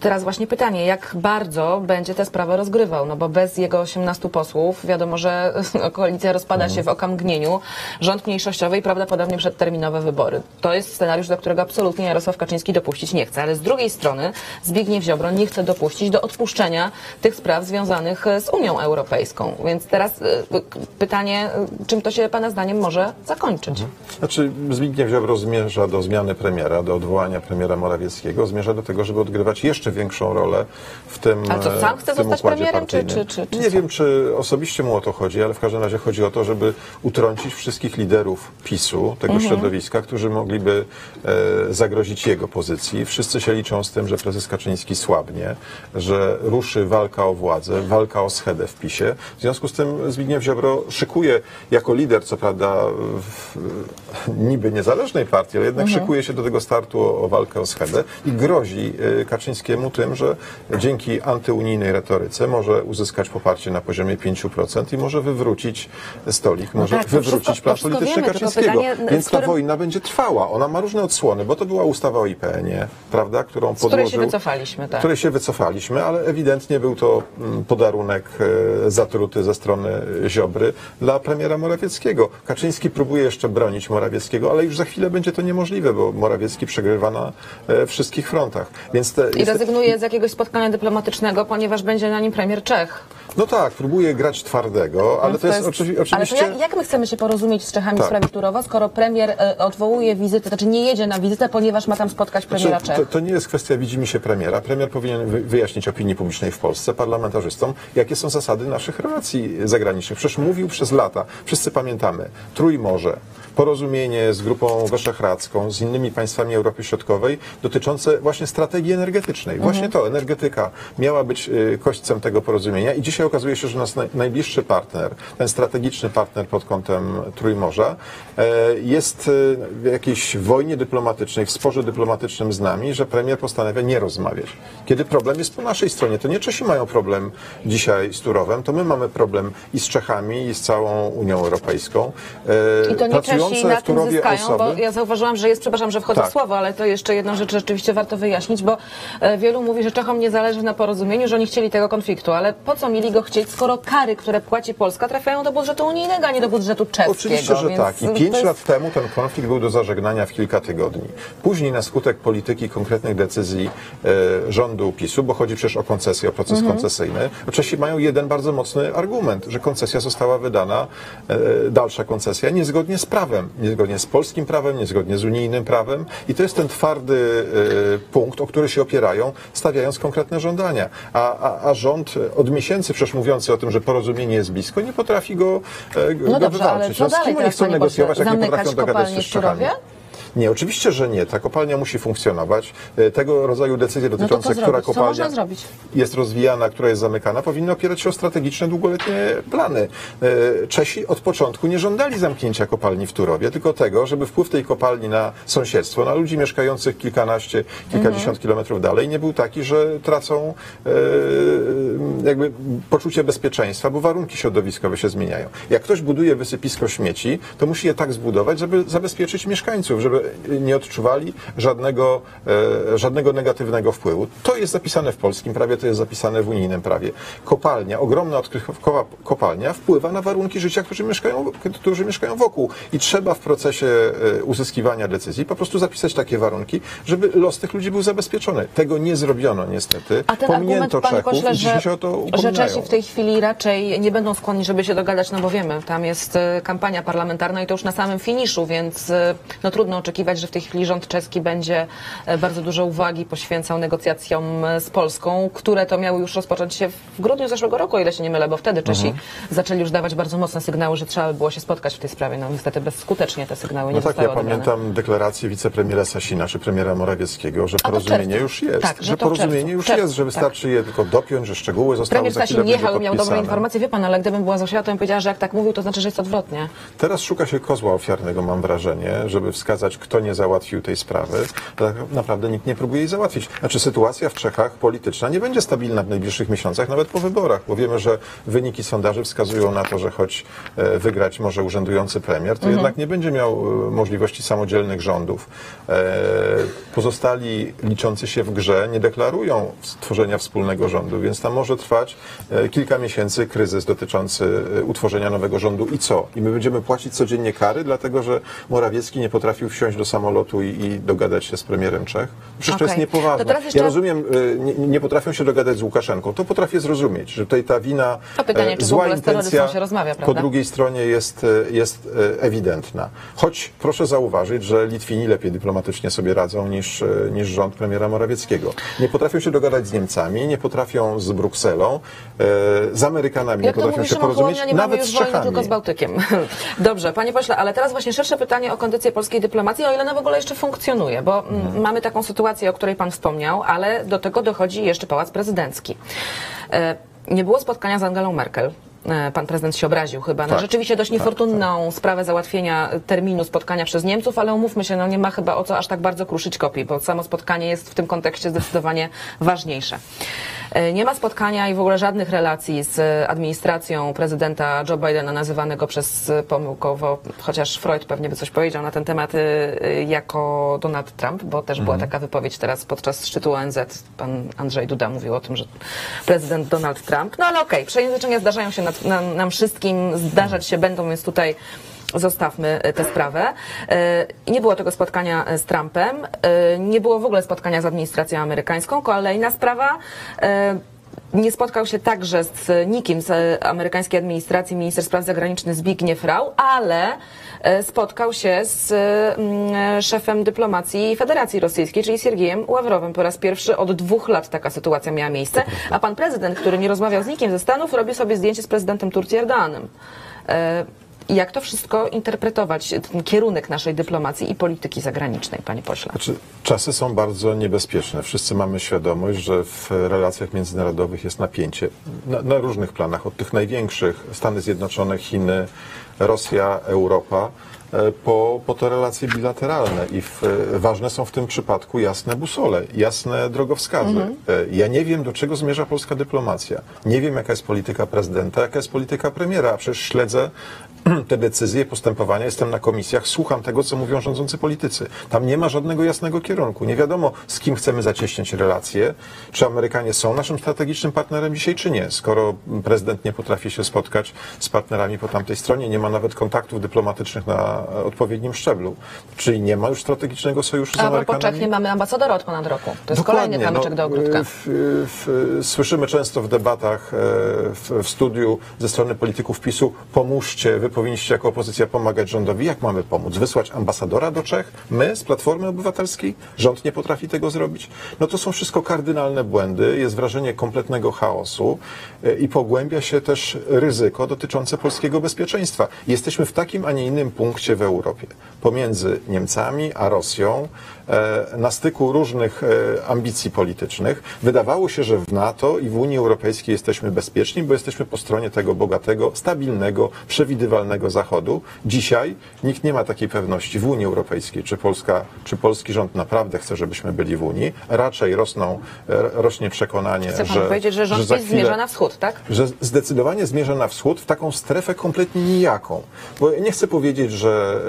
teraz właśnie pytanie, jak bardzo będzie tę sprawę rozgrywał, no bo bez jego 18 posłów wiadomo, że koalicja rozpada się w okamgnieniu, rząd mniejszościowy i prawdopodobnie przedterminowe wybory. To jest scenariusz, do którego absolutnie Jarosław Kaczyński dopuścić nie chce. Ale z drugiej strony Zbigniew Ziobro nie chce dopuścić do odpuszczenia tych spraw związanych e, z Unią Europejską. Więc teraz e, pytanie, e, czym to się Pana zdaniem może zakończyć? Znaczy Zbigniew Ziobro zmierza do zmiany premiera, do odwołania premiera Morawieckiego, zmierza do tego, żeby odgrywać jeszcze większą rolę w tym A co, sam chce zostać premierem, czy- czy- czy- czy Nie wiem, czy osobiście mu o to chodzi, ale w każdym razie chodzi o to, żeby utrącić wszystkich liderów PiSu, tego Mhm. środowiska, którzy mogliby e, zagrozić jego pozycji. Wszyscy się liczą z tym, że prezes Kaczyński słabnie, że ruszy walka o władzę, walka o schedę w PiSie. W związku z tym Zbigniew Ziobro szykuje jako lider, co prawda w, niby niezależnej partii, ale jednak Mhm. szykuje się do tego startu o, o walkę o schedę i grozi y, Kaczyńskiemu tym, że dzięki antyunijnej retoryce może uzyskać poparcie na poziomie 5% i może wywrócić stolik, może tak, to wywrócić wszystko- plan polityczny wiemy, Kaczyńskiego. pytanie, Więc w ta którym- wojna będzie trwała. Ona ma różne odsłony, bo to była ustawa o IPN-ie, prawda, którą Z której się podłożył wycofaliśmy, tak. której się wycofaliśmy, ale ewidentnie był to mm, podarunek e, zatruty ze strony Ziobry dla premiera Morawieckiego. Kaczyński próbuje jeszcze bronić Morawieckiego, ale już za chwilę będzie to niemożliwe, bo Morawiecki przegrywa na e, wszystkich frontach. Więc te, I jest- rezygnuje z jakiegoś spotkania dyplomatycznego, ponieważ będzie na nim premier Czech. No tak, próbuje grać twardego, ale to jest, oczywi- Ale to oczywiście... jak, jak my chcemy się porozumieć z Czechami Tak. w sprawie Turowa, skoro premier e, odwołuje wizytę, znaczy nie jedzie na wizytę, ponieważ ma tam spotkać premiera Znaczy, Czech? to, to nie jest kwestia widzimy się premiera. Premier powinien wy- wyjaśnić opinii publicznej w Polsce, parlamentarzystom, jakie są zasady naszych relacji zagranicznych. Przecież mówił przez lata, wszyscy pamiętamy, Trójmorze, porozumienie z Grupą Wyszehradzką, z innymi państwami Europy Środkowej dotyczące właśnie strategii energetycznej. Właśnie to, energetyka miała być y, kośćcem tego porozumienia i dzisiaj okazuje się, że nasz naj, najbliższy partner, ten strategiczny partner pod kątem Trójmorza e, jest y, w jakiejś wojnie dyplomatycznej, w sporze dyplomatycznym z nami, że premier postanawia nie rozmawiać. Kiedy problem jest po naszej stronie, to nie Czesi mają problem dzisiaj z Turowem, to my mamy problem i z Czechami, i z całą Unią Europejską. E, I to nie pracujące na w tym Turowie zyskają, osoby, bo ja zauważyłam, że jest, przepraszam, że wchodzę Tak. w słowo, ale to jeszcze jedna rzecz rzeczywiście warto wyjaśnić, bo e, wielu mówi, że Czechom nie zależy na porozumieniu, że oni chcieli tego konfliktu, ale po co mieli go chcieć, skoro kary, które płaci Polska, trafiają do budżetu unijnego, a nie do budżetu czeskiego. Oczywiście, że tak. I pięć jest- lat temu ten konflikt był do zażegnania w kilka tygodni. Później na skutek polityki konkretnych decyzji e, rządu PiSu, bo chodzi przecież o koncesję, o proces Mhm. koncesyjny, Czesi mają jeden bardzo mocny argument, że koncesja została wydana, e, dalsza koncesja, niezgodnie z prawem, niezgodnie z polskim prawem, niezgodnie z unijnym prawem i to jest ten twardy e, punkt, o który się opierają, stawiając konkretne żądania. A, a, a rząd od miesięcy przecież mówiący o tym, że porozumienie jest blisko, nie potrafi go, e, go No dobrze, ale wywalczyć. co No, z kim oni chcą negocjować, jak nie potrafią dogadać się z Czechami? Nie, oczywiście, że nie. Ta kopalnia musi funkcjonować. E, Tego rodzaju decyzje No dotyczące, co która kopalnia jest rozwijana, która jest zamykana, powinny opierać się o strategiczne, długoletnie plany. E, Czesi od początku nie żądali zamknięcia kopalni w Turowie, tylko tego, żeby wpływ tej kopalni na sąsiedztwo, na ludzi mieszkających kilkanaście, kilkadziesiąt kilometrów dalej nie był taki, że tracą e, jakby poczucie bezpieczeństwa, bo warunki środowiskowe się zmieniają. Jak ktoś buduje wysypisko śmieci, to musi je tak zbudować, żeby zabezpieczyć mieszkańców, żeby nie odczuwali żadnego, e, żadnego negatywnego wpływu. To jest zapisane w polskim prawie, to jest zapisane w unijnym prawie. Kopalnia, ogromna odkrywkowa kopalnia wpływa na warunki życia, którzy mieszkają, którzy mieszkają wokół. I trzeba w procesie e, uzyskiwania decyzji po prostu zapisać takie warunki, żeby los tych ludzi był zabezpieczony. Tego nie zrobiono niestety. A ten argument, Pominięto panie Czechów pośle, że, się o to że. Czesi w tej chwili raczej nie będą skłonni, żeby się dogadać, no bo wiemy, tam jest e, kampania parlamentarna i to już na samym finiszu, więc no trudno oczekiwać, że w tej chwili rząd czeski będzie e, bardzo dużo uwagi poświęcał negocjacjom e, z Polską, które to miały już rozpocząć się w grudniu zeszłego roku, o ile się nie mylę, bo wtedy Czesi Mhm. zaczęli już dawać bardzo mocne sygnały, że trzeba by było się spotkać w tej sprawie. No niestety bezskutecznie te sygnały nie No tak, ja odebrane. pamiętam deklarację wicepremiera Sasina czy premiera Morawieckiego, że porozumienie już jest. Tak, że że porozumienie już czerwcu, jest, że wystarczy je tylko dopiąć, że szczegóły zostały Premier za chwilę Sasin będzie jechał miał dobre informacje, wie pan, ale gdybym była Zosia, to bym powiedziała, że jak tak mówił, to znaczy, że jest odwrotnie. Teraz szuka się kozła ofiarnego, mam wrażenie, żeby wskazać kto nie załatwił tej sprawy, to tak naprawdę nikt nie próbuje jej załatwić. Znaczy sytuacja w Czechach polityczna nie będzie stabilna w najbliższych miesiącach, nawet po wyborach, bo wiemy, że wyniki sondaży wskazują na to, że choć e, wygrać może urzędujący premier, to Mhm. jednak nie będzie miał e, możliwości samodzielnych rządów. E, Pozostali liczący się w grze nie deklarują stworzenia wspólnego rządu, więc tam może trwać kilka miesięcy kryzys dotyczący utworzenia nowego rządu i co? I my będziemy płacić codziennie kary, dlatego że Morawiecki nie potrafił wsiąść do samolotu i, i dogadać się z premierem Czech? Przecież to jest niepoważne. To jeszcze- Ja rozumiem, e, nie, nie potrafią się dogadać z Łukaszenką. To potrafię zrozumieć, że tutaj ta wina, To pytanie, e, czy zła intencja się rozmawia, po drugiej stronie jest, e, jest e, ewidentna. Choć proszę zauważyć, że Litwini lepiej dyplomatycznie sobie radzą niż, niż rząd premiera Morawieckiego. Nie potrafią się dogadać z Niemcami, nie potrafią z Brukselą, z Amerykanami Jak nie potrafią mówi się porozumieć, nie nawet z wojny Czechami. tylko z Bałtykiem. Dobrze, panie pośle, ale teraz właśnie szersze pytanie o kondycję polskiej dyplomacji, o ile ona w ogóle jeszcze funkcjonuje, bo mm, Mhm. mamy taką sytuację, o której pan wspomniał, ale do tego dochodzi jeszcze Pałac Prezydencki. E, Nie było spotkania z Angelą Merkel. E, Pan prezydent się obraził chyba na Tak, rzeczywiście dość tak, niefortunną sprawę załatwienia terminu spotkania przez Niemców, ale umówmy się, no nie ma chyba o co aż tak bardzo kruszyć kopii, bo samo spotkanie jest w tym kontekście zdecydowanie ważniejsze. E, Nie ma spotkania i w ogóle żadnych relacji z administracją prezydenta Joe Bidena, nazywanego przez e, pomyłkowo, chociaż Freud pewnie by coś powiedział na ten temat, e, jako Donald Trump, bo też była Mhm. taka wypowiedź teraz podczas szczytu ONZ. Pan Andrzej Duda mówił o tym, że prezydent Donald Trump. No ale okej, przejęzyczenia zdarzają się nam, nam wszystkim, zdarzać się będą, więc tutaj Zostawmy e, tę sprawę. E, Nie było tego spotkania e, z Trumpem, nie było w ogóle spotkania z administracją amerykańską. Kolejna sprawa. Nie spotkał się także z nikim z amerykańskiej administracji minister spraw zagranicznych Zbigniew Rau, ale spotkał się z mm, szefem dyplomacji Federacji Rosyjskiej, czyli Siergiejem Ławrowem. Po raz pierwszy od dwóch lat taka sytuacja miała miejsce, a pan prezydent, który nie rozmawiał z nikim ze Stanów, robi sobie zdjęcie z prezydentem Turcji Erdoganem. Jak to wszystko interpretować, ten kierunek naszej dyplomacji i polityki zagranicznej, panie pośle? Znaczy, czasy są bardzo niebezpieczne. Wszyscy mamy świadomość, że w relacjach międzynarodowych jest napięcie na, na różnych planach, od tych największych Stany Zjednoczone, Chiny, Rosja, Europa, e, po, po te relacje bilateralne i w, e, ważne są w tym przypadku jasne busole, jasne drogowskazy. Mhm. E, Ja nie wiem, do czego zmierza polska dyplomacja. Nie wiem, jaka jest polityka prezydenta, jaka jest polityka premiera, a przecież śledzę te decyzje, postępowania, jestem na komisjach, słucham tego, co mówią rządzący politycy. Tam nie ma żadnego jasnego kierunku. Nie wiadomo, z kim chcemy zacieśniać relacje, czy Amerykanie są naszym strategicznym partnerem dzisiaj, czy nie. Skoro prezydent nie potrafi się spotkać z partnerami po tamtej stronie, nie ma nawet kontaktów dyplomatycznych na odpowiednim szczeblu, czyli nie ma już strategicznego sojuszu z A propos Amerykanami. Czech nie mamy ambasadora od ponad roku. To jest Dokładnie, kolejny kamyczek no, do ogródka. w, w, słyszymy często w debatach e, w, w studiu ze strony polityków PiSu, pomóżcie, wy powinniście jako opozycja pomagać rządowi. Jak mamy pomóc? Wysłać ambasadora do Czech? My z Platformy Obywatelskiej? Rząd nie potrafi tego zrobić? No to są wszystko kardynalne błędy, jest wrażenie kompletnego chaosu e, i pogłębia się też ryzyko dotyczące polskiego bezpieczeństwa. Jesteśmy w takim, a nie innym punkcie w Europie. Pomiędzy Niemcami a Rosją, na styku różnych e, ambicji politycznych. Wydawało się, że w NATO i w Unii Europejskiej jesteśmy bezpieczni, bo jesteśmy po stronie tego bogatego, stabilnego, przewidywalnego Zachodu. Dzisiaj nikt nie ma takiej pewności w Unii Europejskiej, czy, Polska, czy polski rząd naprawdę chce, żebyśmy byli w Unii. Raczej rosną, e, rośnie przekonanie, Chce pan że, powiedzieć, że rząd PiS chwilę- zmierza na wschód, tak? że zdecydowanie zmierza na wschód w taką strefę kompletnie nijaką. Bo nie chcę powiedzieć, że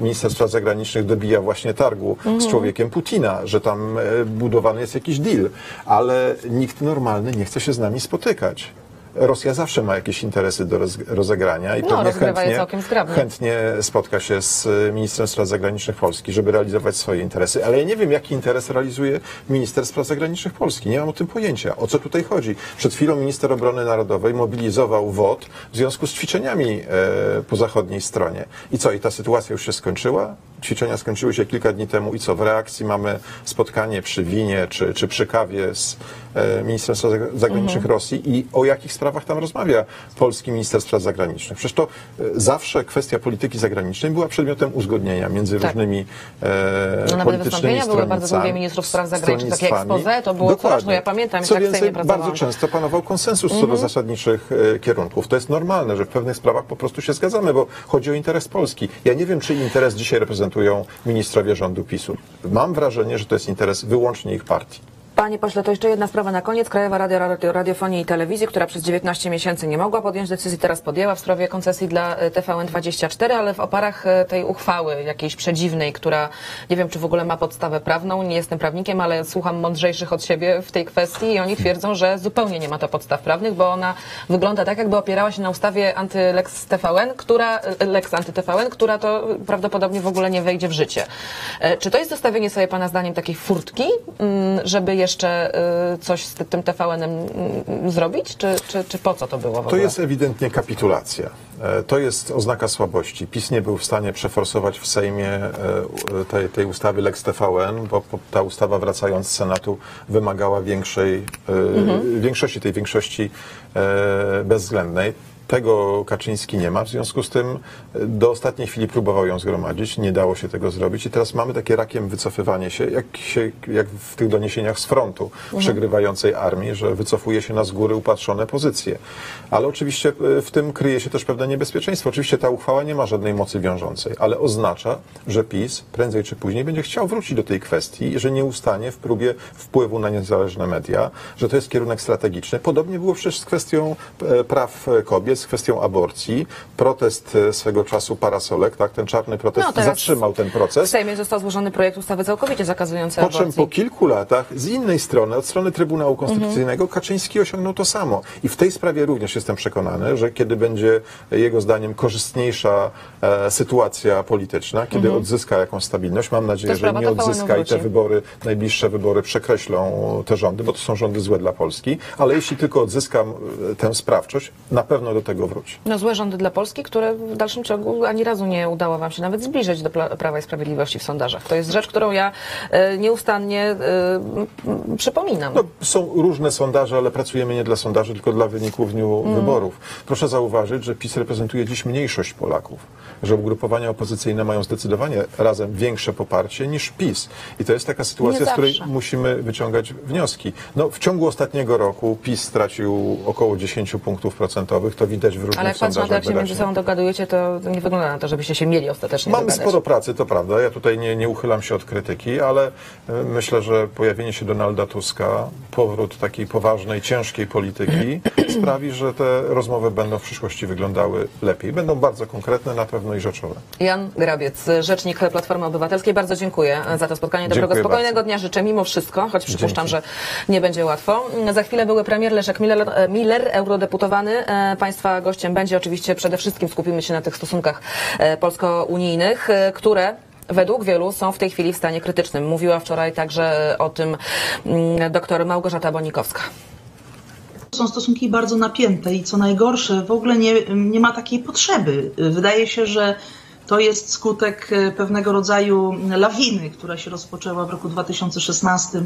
e, minister spraw zagranicznych dobija właśnie targu z Mhm. człowiekiem Putina, że tam e, budowany jest jakiś deal, ale nikt normalny nie chce się z nami spotykać. Rosja zawsze ma jakieś interesy do roz- rozegrania i No, pewnie chętnie, chętnie spotka się z e, ministrem spraw zagranicznych Polski, żeby realizować swoje interesy. Ale ja nie wiem, jaki interes realizuje minister spraw zagranicznych Polski. Nie mam o tym pojęcia. O co tutaj chodzi? Przed chwilą minister obrony narodowej mobilizował WOT w związku z ćwiczeniami e, po zachodniej stronie. I co? I ta sytuacja już się skończyła? Ćwiczenia skończyły się kilka dni temu i co? W reakcji mamy spotkanie przy winie czy, czy przy kawie z e, ministrem spraw zag- zagranicznych Mhm. Rosji i o jakich sprawach tam rozmawia polski minister spraw zagranicznych. Przecież to e, zawsze kwestia polityki zagranicznej była przedmiotem uzgodnienia między Tak. różnymi e, No nawet wystąpienia były bardzo długie ministrów spraw zagranicznych, takie expose, to było Dokładnie. no ja pamiętam, Co Sejmie więcej, bardzo często panował konsensus co do Mhm. zasadniczych e, kierunków. To jest normalne, że w pewnych sprawach po prostu się zgadzamy, bo chodzi o interes Polski. Ja nie wiem, czy interes dzisiaj reprezentują ministrowie rządu PiSu. Mam wrażenie, że to jest interes wyłącznie ich partii. Panie pośle, to jeszcze jedna sprawa na koniec. Krajowa Rada Radio, Radiofonii i Telewizji, która przez 19 miesięcy nie mogła podjąć decyzji, teraz podjęła w sprawie koncesji dla e, TVN24, ale w oparach e, tej uchwały jakiejś przedziwnej, która nie wiem, czy w ogóle ma podstawę prawną, nie jestem prawnikiem, ale słucham mądrzejszych od siebie w tej kwestii i oni twierdzą, że zupełnie nie ma to podstaw prawnych, bo ona wygląda tak, jakby opierała się na ustawie antylex TVN, która, e, lex anty-TVN, która to prawdopodobnie w ogóle nie wejdzie w życie. Czy to jest zostawienie sobie Pana zdaniem takiej furtki, mm, żeby jeszcze y, coś z tym TVN-em mm, zrobić? Czy, czy, czy po co to było To jest ewidentnie kapitulacja. E, To jest oznaka słabości. PiS nie był w stanie przeforsować w Sejmie e, tej, tej ustawy Lex TVN, bo ta ustawa wracając z Senatu wymagała większej, e, Mhm. większości, tej większości bezwzględnej. Tego Kaczyński nie ma, w związku z tym e, do ostatniej chwili próbował ją zgromadzić, nie dało się tego zrobić i teraz mamy takie rakiem wycofywanie się, jak, się, jak w tych doniesieniach z frontu Mhm. przegrywającej armii, że wycofuje się na z góry upatrzone pozycje. Ale oczywiście e, w tym kryje się też pewne niebezpieczeństwo. Oczywiście ta uchwała nie ma żadnej mocy wiążącej, ale oznacza, że PiS prędzej czy później będzie chciał wrócić do tej kwestii, że nie ustanie w próbie wpływu na niezależne media, że to jest kierunek strategiczny. Podobnie było przecież z kwestią e, praw kobiet, z kwestią aborcji. Protest e, swego czasu parasolek, tak, ten czarny protest No, zatrzymał ten W proces. Sejmie został złożony projekt ustawy całkowicie zakazujący Po czym aborcji. po kilku latach z innej strony, od strony Trybunału Konstytucyjnego, Kaczyński osiągnął to samo. I w tej sprawie również jestem przekonany, że kiedy będzie e, jego zdaniem korzystniejsza e, sytuacja polityczna, kiedy Mhm. odzyska jakąś stabilność, mam nadzieję, że nie odzyska i te wybory, najbliższe wybory przekreślą te rządy, bo to są rządy złe dla Polski, ale jeśli tylko odzyskam e, tę sprawczość, na pewno do tego wróci. No złe rządy dla Polski, które w dalszym ciągu ani razu nie udało wam się nawet zbliżyć do Prawa i Sprawiedliwości w sondażach. To jest rzecz, którą ja e, nieustannie e, przypominam. No, są różne sondaże, ale pracujemy nie dla sondaży, tylko dla wyników w dniu Mm. wyborów. Proszę zauważyć, że PiS reprezentuje dziś mniejszość Polaków, że ugrupowania opozycyjne mają zdecydowanie razem większe poparcie niż PiS. I to jest taka sytuacja, z której musimy wyciągać wnioski. No, w ciągu ostatniego roku PiS stracił około 10 punktów procentowych, to widać w różnych Ale jak to, sondażach się między sobą dogadujecie, to nie wygląda na to, żebyście się mieli ostatecznie Mamy dogadać. sporo pracy, to prawda. Ja tutaj nie, nie uchylam się od krytyki, ale e, myślę, że pojawienie się Donalda Tuska, powrót takiej poważnej, ciężkiej polityki sprawi, że te rozmowy będą w przyszłości wyglądały lepiej. Będą bardzo konkretne na pewno i rzeczowe. Jan Grabiec, rzecznik Platformy Obywatelskiej. Bardzo dziękuję za to spotkanie. Dobrego, Dziękuję spokojnego bardzo. dnia życzę mimo wszystko, choć przypuszczam, Dzięki. że nie będzie łatwo. Za chwilę były premier Leszek Miller, e, Miller eurodeputowany. E, Państwa gościem będzie oczywiście przede wszystkim skupimy się na tych stosunkach e, polsko-unijnych, e, które według wielu są w tej chwili w stanie krytycznym. Mówiła wczoraj także o tym mm, doktor Małgorzata Bonikowska. Są stosunki bardzo napięte i co najgorsze, w ogóle nie, nie ma takiej potrzeby. Wydaje się, że to jest skutek e, pewnego rodzaju lawiny, która się rozpoczęła w roku 2016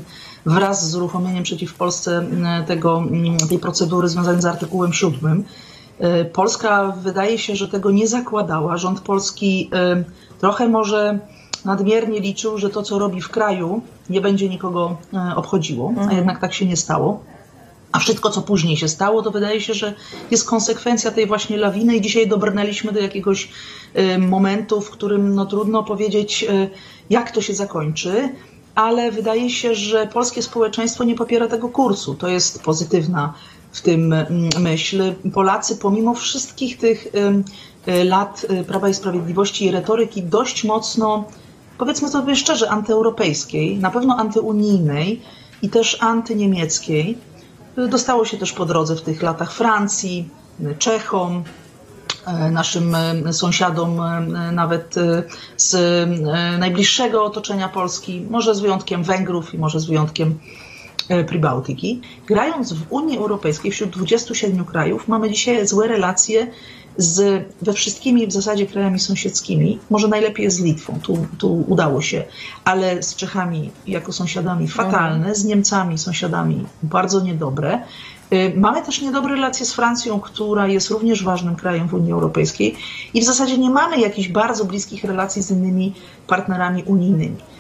wraz z uruchomieniem przeciw Polsce tego, tej procedury związanej z artykułem 7. E, Polska wydaje się, że tego nie zakładała. Rząd polski e, trochę może nadmiernie liczył, że to, co robi w kraju, nie będzie nikogo e, obchodziło, a Mhm. jednak tak się nie stało. A wszystko, co później się stało, to wydaje się, że jest konsekwencja tej właśnie lawiny i dzisiaj dobrnęliśmy do jakiegoś y, momentu, w którym no, trudno powiedzieć, y, jak to się zakończy, ale wydaje się, że polskie społeczeństwo nie popiera tego kursu. To jest pozytywna w tym mm, myśl. Polacy pomimo wszystkich tych y, lat y, Prawa i Sprawiedliwości i retoryki dość mocno, powiedzmy sobie szczerze, antyeuropejskiej, na pewno antyunijnej i też antyniemieckiej, Dostało się też po drodze w tych latach Francji, Czechom, e, naszym sąsiadom nawet z najbliższego otoczenia Polski, może z wyjątkiem Węgrów i może z wyjątkiem e, Pribałtyki. Grając w Unii Europejskiej wśród 27 krajów mamy dzisiaj złe relacje z, we wszystkimi w zasadzie krajami sąsiedzkimi. Może najlepiej z Litwą, tu, tu udało się, ale z Czechami jako sąsiadami fatalne, z Niemcami sąsiadami bardzo niedobre. Y, Mamy też niedobre relacje z Francją, która jest również ważnym krajem w Unii Europejskiej i w zasadzie nie mamy jakichś bardzo bliskich relacji z innymi partnerami unijnymi.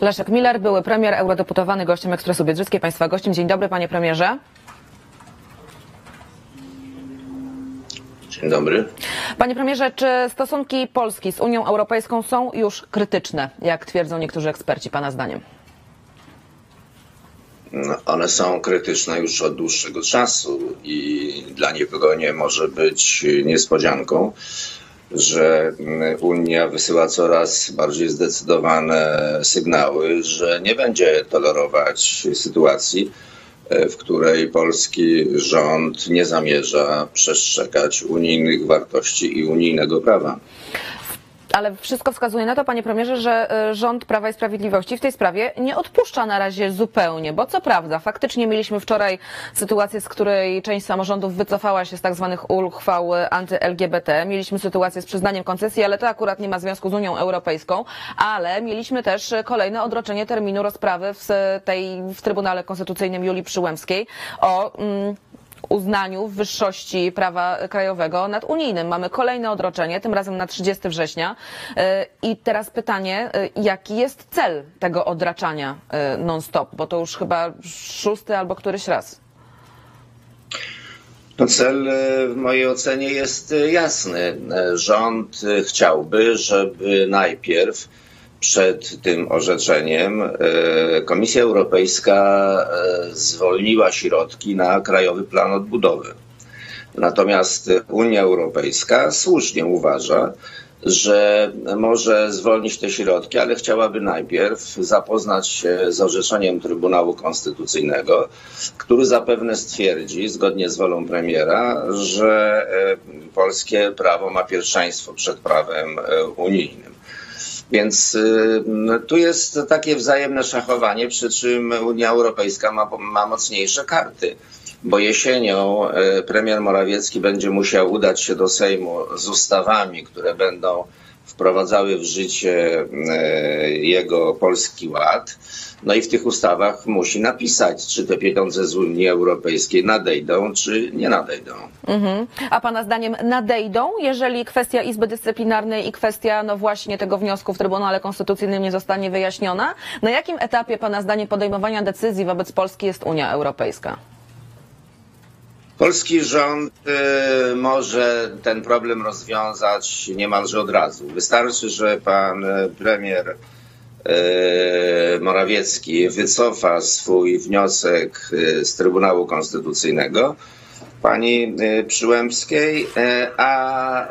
Leszek Miller, były premier, eurodeputowany, gościem Ekspresu Biedrzyckiej, Państwa gościem. Dzień dobry, panie premierze. Dzień dobry. Panie premierze, czy stosunki Polski z Unią Europejską są już krytyczne, jak twierdzą niektórzy eksperci, pana zdaniem? No, one są krytyczne już od dłuższego czasu i dla nikogo nie może być niespodzianką, że Unia wysyła coraz bardziej zdecydowane sygnały, że nie będzie tolerować sytuacji, w której polski rząd nie zamierza przestrzegać unijnych wartości i unijnego prawa. Ale wszystko wskazuje na to, panie premierze, że e, rząd Prawa i Sprawiedliwości w tej sprawie nie odpuszcza na razie zupełnie, bo co prawda, faktycznie mieliśmy wczoraj sytuację, z której część samorządów wycofała się z tak zwanych uchwał anty-LGBT. Mieliśmy sytuację z przyznaniem koncesji, ale to akurat nie ma związku z Unią Europejską, ale mieliśmy też kolejne odroczenie terminu rozprawy w tej w Trybunale Konstytucyjnym Julii Przyłębskiej o mm, uznaniu wyższości prawa krajowego nad unijnym. Mamy kolejne odroczenie, tym razem na 30 września. E, I teraz pytanie, e, jaki jest cel tego odraczania e, non-stop? Bo to już chyba szósty albo któryś raz. No cel w mojej ocenie jest jasny. Rząd chciałby, żeby najpierw przed tym orzeczeniem e, Komisja Europejska e, zwolniła środki na Krajowy Plan Odbudowy. Natomiast Unia Europejska słusznie uważa, że może zwolnić te środki, ale chciałaby najpierw zapoznać się z orzeczeniem Trybunału Konstytucyjnego, który zapewne stwierdzi, zgodnie z wolą premiera, że e, polskie prawo ma pierwszeństwo przed prawem unijnym. Więc y, tu jest takie wzajemne szachowanie, przy czym Unia Europejska ma, ma mocniejsze karty bo jesienią y, premier Morawiecki będzie musiał udać się do Sejmu z ustawami, które będą wprowadzały w życie y, jego polski ład. No i w tych ustawach musi napisać, czy te pieniądze z Unii Europejskiej nadejdą, czy nie nadejdą. Mhm. A Pana zdaniem nadejdą, jeżeli kwestia Izby Dyscyplinarnej i kwestia, no właśnie, tego wniosku w Trybunale Konstytucyjnym nie zostanie wyjaśniona? Na jakim etapie Pana zdaniem podejmowania decyzji wobec Polski jest Unia Europejska? Polski rząd y, może ten problem rozwiązać niemalże od razu. Wystarczy, że pan premier E, Morawiecki wycofa swój wniosek e, z Trybunału Konstytucyjnego pani e, Przyłębskiej, a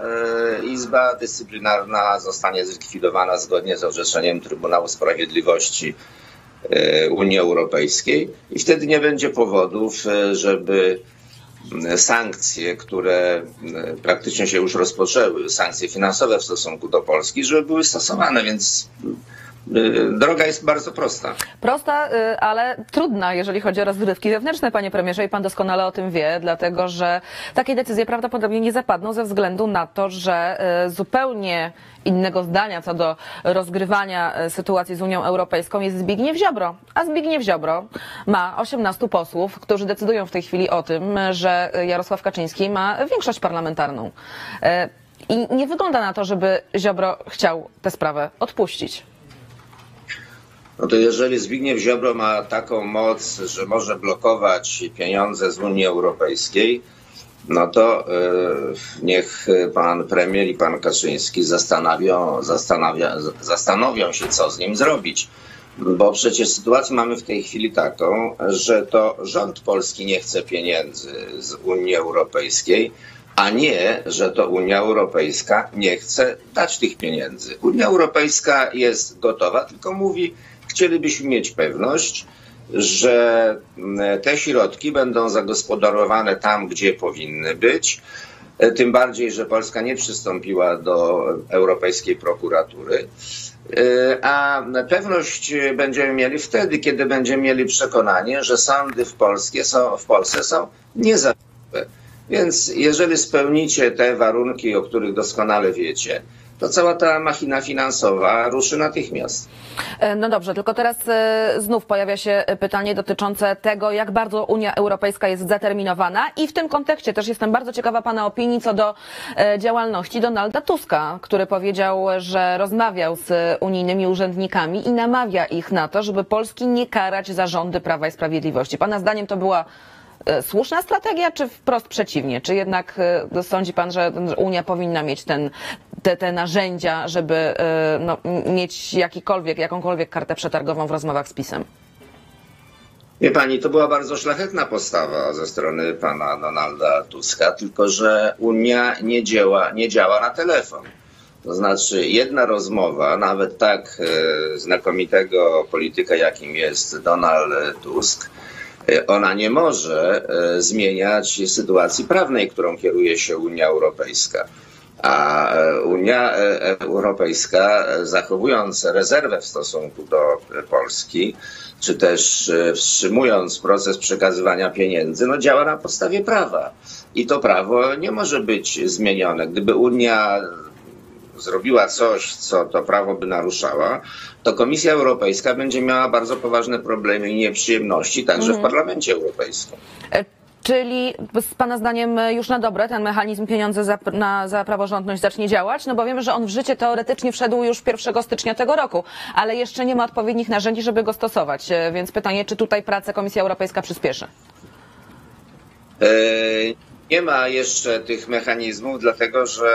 Izba Dyscyplinarna zostanie zlikwidowana zgodnie z orzeczeniem Trybunału Sprawiedliwości Unii Europejskiej i wtedy nie będzie powodów, żeby sankcje, które praktycznie się już rozpoczęły, sankcje finansowe w stosunku do Polski, żeby były stosowane, więc droga jest bardzo prosta. Prosta, y, ale trudna, jeżeli chodzi o rozgrywki wewnętrzne, panie premierze, i pan doskonale o tym wie, dlatego że takie decyzje prawdopodobnie nie zapadną ze względu na to, że y, zupełnie innego zdania co do rozgrywania sytuacji z Unią Europejską jest Zbigniew Ziobro. A Zbigniew Ziobro ma 18 posłów, którzy decydują w tej chwili o tym, że Jarosław Kaczyński ma większość parlamentarną. I nie wygląda na to, żeby Ziobro chciał tę sprawę odpuścić. No to jeżeli Zbigniew Ziobro ma taką moc, że może blokować pieniądze z Unii Europejskiej, no to yy, niech pan premier i pan Kaczyński zastanawią, zastanawia, zastanowią się, co z nim zrobić. Bo przecież sytuację mamy w tej chwili taką, że to rząd polski nie chce pieniędzy z Unii Europejskiej, a nie, że to Unia Europejska nie chce dać tych pieniędzy. Unia Europejska jest gotowa, tylko mówi, chcielibyśmy mieć pewność, że mm, te środki będą zagospodarowane tam, gdzie powinny być. E, tym bardziej, że Polska nie przystąpiła do Europejskiej Prokuratury. E, a pewność będziemy mieli wtedy, kiedy będziemy mieli przekonanie, że sądy w, Polskie są, w Polsce są niezawisłe. Więc jeżeli spełnicie te warunki, o których doskonale wiecie, to cała ta machina finansowa ruszy natychmiast. E, No dobrze, tylko teraz e, znów pojawia się pytanie dotyczące tego, jak bardzo Unia Europejska jest zdeterminowana i w tym kontekście też jestem bardzo ciekawa Pana opinii co do e, działalności Donalda Tuska, który powiedział, że rozmawiał z unijnymi urzędnikami i namawia ich na to, żeby Polski nie karać za rządy Prawa i Sprawiedliwości. Pana zdaniem to była słuszna strategia, czy wprost przeciwnie? Czy jednak e, sądzi Pan, że Unia powinna mieć ten, te, te narzędzia, żeby e, no, mieć jakikolwiek, jakąkolwiek kartę przetargową w rozmowach z PiSem? Wie pani, to była bardzo szlachetna postawa ze strony pana Donalda Tuska, tylko że Unia nie działa, nie działa na telefon. To znaczy, jedna rozmowa, nawet tak e, znakomitego polityka, jakim jest Donald Tusk, e, ona nie może e, zmieniać sytuacji prawnej, którą kieruje się Unia Europejska. A e, Unia e, Europejska, e, zachowując rezerwę w stosunku do e, Polski, czy też e, wstrzymując proces przekazywania pieniędzy, no działa na podstawie prawa. I to prawo nie może być zmienione. Gdyby Unia zrobiła coś, co to prawo by naruszała, to Komisja Europejska będzie miała bardzo poważne problemy i nieprzyjemności także w Parlamencie Europejskim. E, Czyli z Pana zdaniem e, już na dobre ten mechanizm pieniądze za, na, za praworządność zacznie działać? No bo wiemy, że on w życie teoretycznie wszedł już 1 stycznia tego roku, ale jeszcze nie ma odpowiednich narzędzi, żeby go stosować. E, Więc pytanie, czy tutaj pracę Komisja Europejska przyspieszy? Nie ma jeszcze tych mechanizmów, dlatego że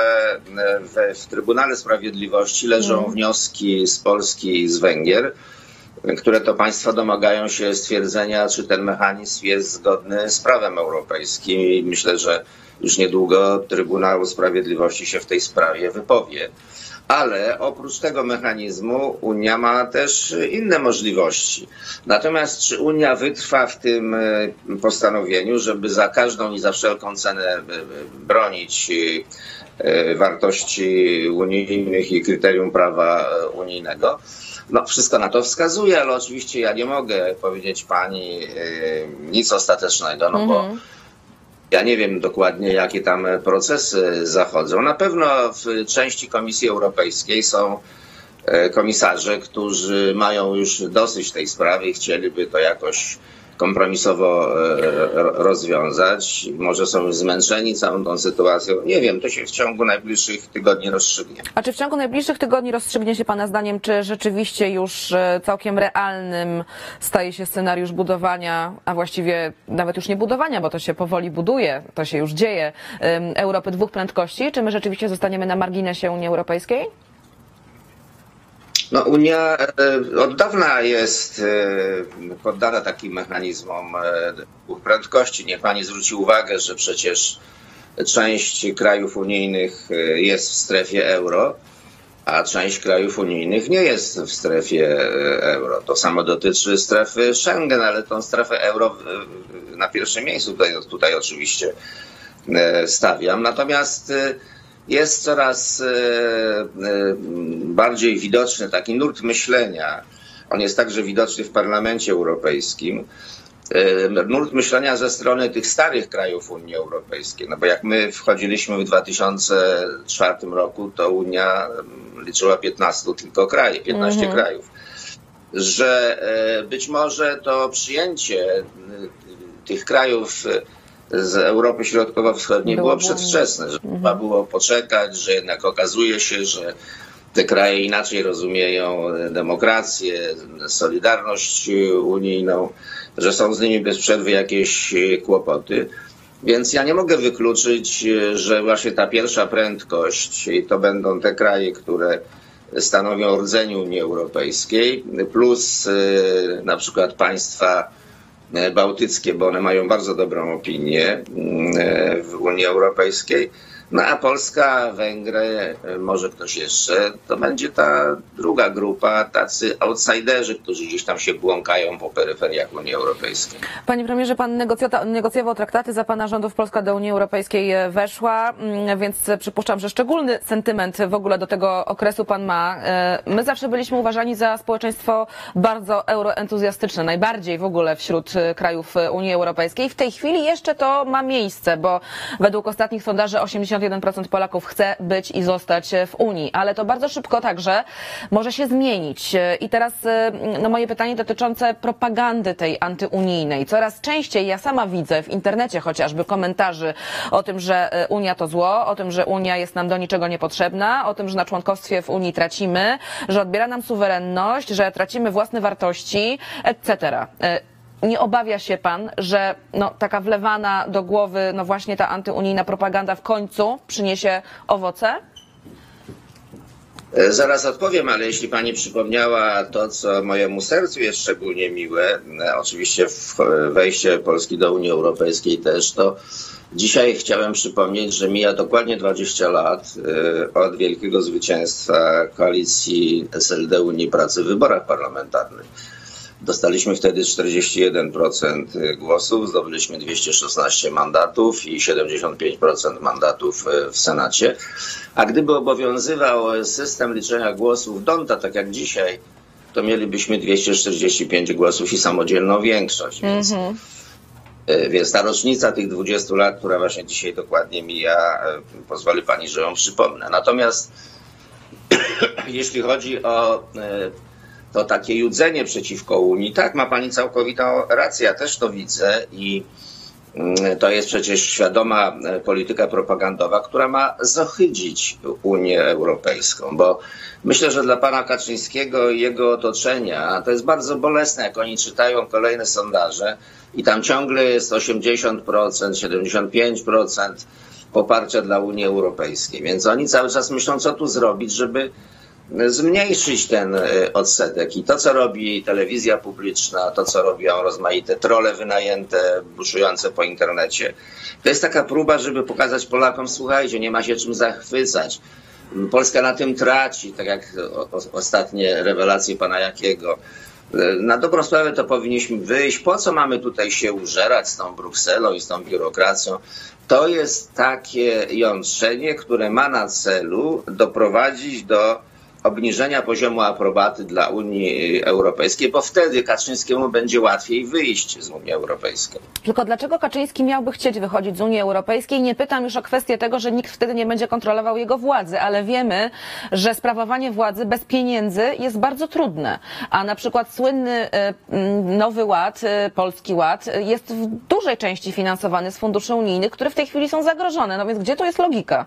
e, w, w Trybunale Sprawiedliwości leżą wnioski z Polski i z Węgier, które to państwa domagają się stwierdzenia, czy ten mechanizm jest zgodny z prawem europejskim i myślę, że już niedługo Trybunał Sprawiedliwości się w tej sprawie wypowie. Ale oprócz tego mechanizmu Unia ma też inne możliwości. Natomiast czy Unia wytrwa w tym e, postanowieniu, żeby za każdą i za wszelką cenę e, bronić e, wartości unijnych i kryterium prawa unijnego? No, wszystko na to wskazuje, ale oczywiście ja nie mogę powiedzieć pani nic ostatecznego, no bo ja nie wiem dokładnie, jakie tam procesy zachodzą. Na pewno w części Komisji Europejskiej są e, komisarze, którzy mają już dosyć tej sprawy i chcieliby to jakoś kompromisowo e, ro- rozwiązać. Może są zmęczeni całą tą sytuacją. Nie wiem, to się w ciągu najbliższych tygodni rozstrzygnie. A czy w ciągu najbliższych tygodni rozstrzygnie się Pana zdaniem, czy rzeczywiście już e, całkiem realnym staje się scenariusz budowania, a właściwie nawet już nie budowania, bo to się powoli buduje, to się już dzieje, Europy dwóch prędkości? Czy my rzeczywiście zostaniemy na marginesie Unii Europejskiej? No, Unia e, od dawna jest e, poddana takim mechanizmom e, dwóch prędkości. Niech pani zwróci uwagę, że przecież część krajów unijnych jest w strefie euro, a część krajów unijnych nie jest w strefie euro. To samo dotyczy strefy Schengen, ale tą strefę euro na pierwszym miejscu tutaj, tutaj oczywiście stawiam. Natomiast jest coraz e, e, bardziej widoczny taki nurt myślenia. On jest także widoczny w Parlamencie Europejskim. E, Nurt myślenia ze strony tych starych krajów Unii Europejskiej. No bo jak my wchodziliśmy w 2004 roku, to Unia mm, liczyła 15 tylko kraje, 15 krajów. Że być może to przyjęcie tych krajów z Europy Środkowo-Wschodniej było Było przedwczesne, że trzeba było poczekać, że jednak okazuje się, że te kraje inaczej rozumieją e, demokrację, solidarność e, unijną, że są z nimi bez przerwy jakieś e, kłopoty. Więc ja nie mogę wykluczyć, że właśnie ta pierwsza prędkość i to będą te kraje, które stanowią rdzeń Unii Europejskiej, plus na przykład państwa bałtyckie, bo one mają bardzo dobrą opinię mm, e, w Unii Europejskiej. No a Polska, Węgry, e, może ktoś jeszcze, to będzie ta druga grupa, tacy outsiderzy, którzy gdzieś tam się błąkają po peryferiach Unii Europejskiej. Panie premierze, pan negocjował traktaty, za pana rządów Polska do Unii Europejskiej e, weszła, mm, więc przypuszczam, że szczególny sentyment w ogóle do tego okresu pan ma. E, My zawsze byliśmy uważani za społeczeństwo bardzo euroentuzjastyczne, najbardziej w ogóle wśród krajów Unii Europejskiej. W tej chwili jeszcze to ma miejsce, bo według ostatnich sondaży 80 51% Polaków chce być i zostać w Unii, ale to bardzo szybko także może się zmienić. I teraz no, moje pytanie dotyczące propagandy tej antyunijnej. Coraz częściej ja sama widzę w internecie chociażby komentarzy o tym, że Unia to zło, o tym, że Unia jest nam do niczego niepotrzebna, o tym, że na członkostwie w Unii tracimy, że odbiera nam suwerenność, że tracimy własne wartości, etc. Nie obawia się pan, że no, taka wlewana do głowy, no właśnie ta antyunijna propaganda w końcu przyniesie owoce? E, Zaraz odpowiem, ale jeśli pani przypomniała to, co mojemu sercu jest szczególnie miłe, e, oczywiście w- wejście Polski do Unii Europejskiej też, to dzisiaj chciałem przypomnieć, że mija dokładnie 20 lat e, od wielkiego zwycięstwa koalicji SLD Unii Pracy w wyborach parlamentarnych. Dostaliśmy wtedy 41% głosów, zdobyliśmy 216 mandatów i 75% mandatów e, w Senacie. A gdyby obowiązywał system liczenia głosów Donta, tak jak dzisiaj, to mielibyśmy 245 głosów i samodzielną większość. Więc, e, więc ta rocznica tych 20 lat, która właśnie dzisiaj dokładnie mija, pozwoli pani, że ją przypomnę. Natomiast jeśli chodzi o to takie judzenie przeciwko Unii, tak, ma pani całkowitą rację, ja też to widzę i mm, to jest przecież świadoma e, polityka propagandowa, która ma zohydzić Unię Europejską, bo myślę, że dla pana Kaczyńskiego i jego otoczenia to jest bardzo bolesne, jak oni czytają kolejne sondaże i tam ciągle jest 80%, 75% poparcia dla Unii Europejskiej. Więc oni cały czas myślą, co tu zrobić, żeby zmniejszyć ten e, odsetek. I to, co robi telewizja publiczna, to, co robią rozmaite trole wynajęte, buszujące po internecie, to jest taka próba, żeby pokazać Polakom, słuchajcie, nie ma się czym zachwycać. Polska na tym traci, tak jak ostatnie rewelacje pana Jakiego. E, Na dobrą sprawę to powinniśmy wyjść. Po co mamy tutaj się użerać z tą Brukselą i z tą biurokracją? To jest takie jątrzenie, które ma na celu doprowadzić do obniżenia poziomu aprobaty dla Unii Europejskiej, bo wtedy Kaczyńskiemu będzie łatwiej wyjść z Unii Europejskiej. Tylko dlaczego Kaczyński miałby chcieć wychodzić z Unii Europejskiej? Nie pytam już o kwestię tego, że nikt wtedy nie będzie kontrolował jego władzy, ale wiemy, że sprawowanie władzy bez pieniędzy jest bardzo trudne. A na przykład słynny e, Nowy Ład, e, Polski Ład e, jest w dużej części finansowany z funduszy unijnych, które w tej chwili są zagrożone. No więc gdzie tu jest logika?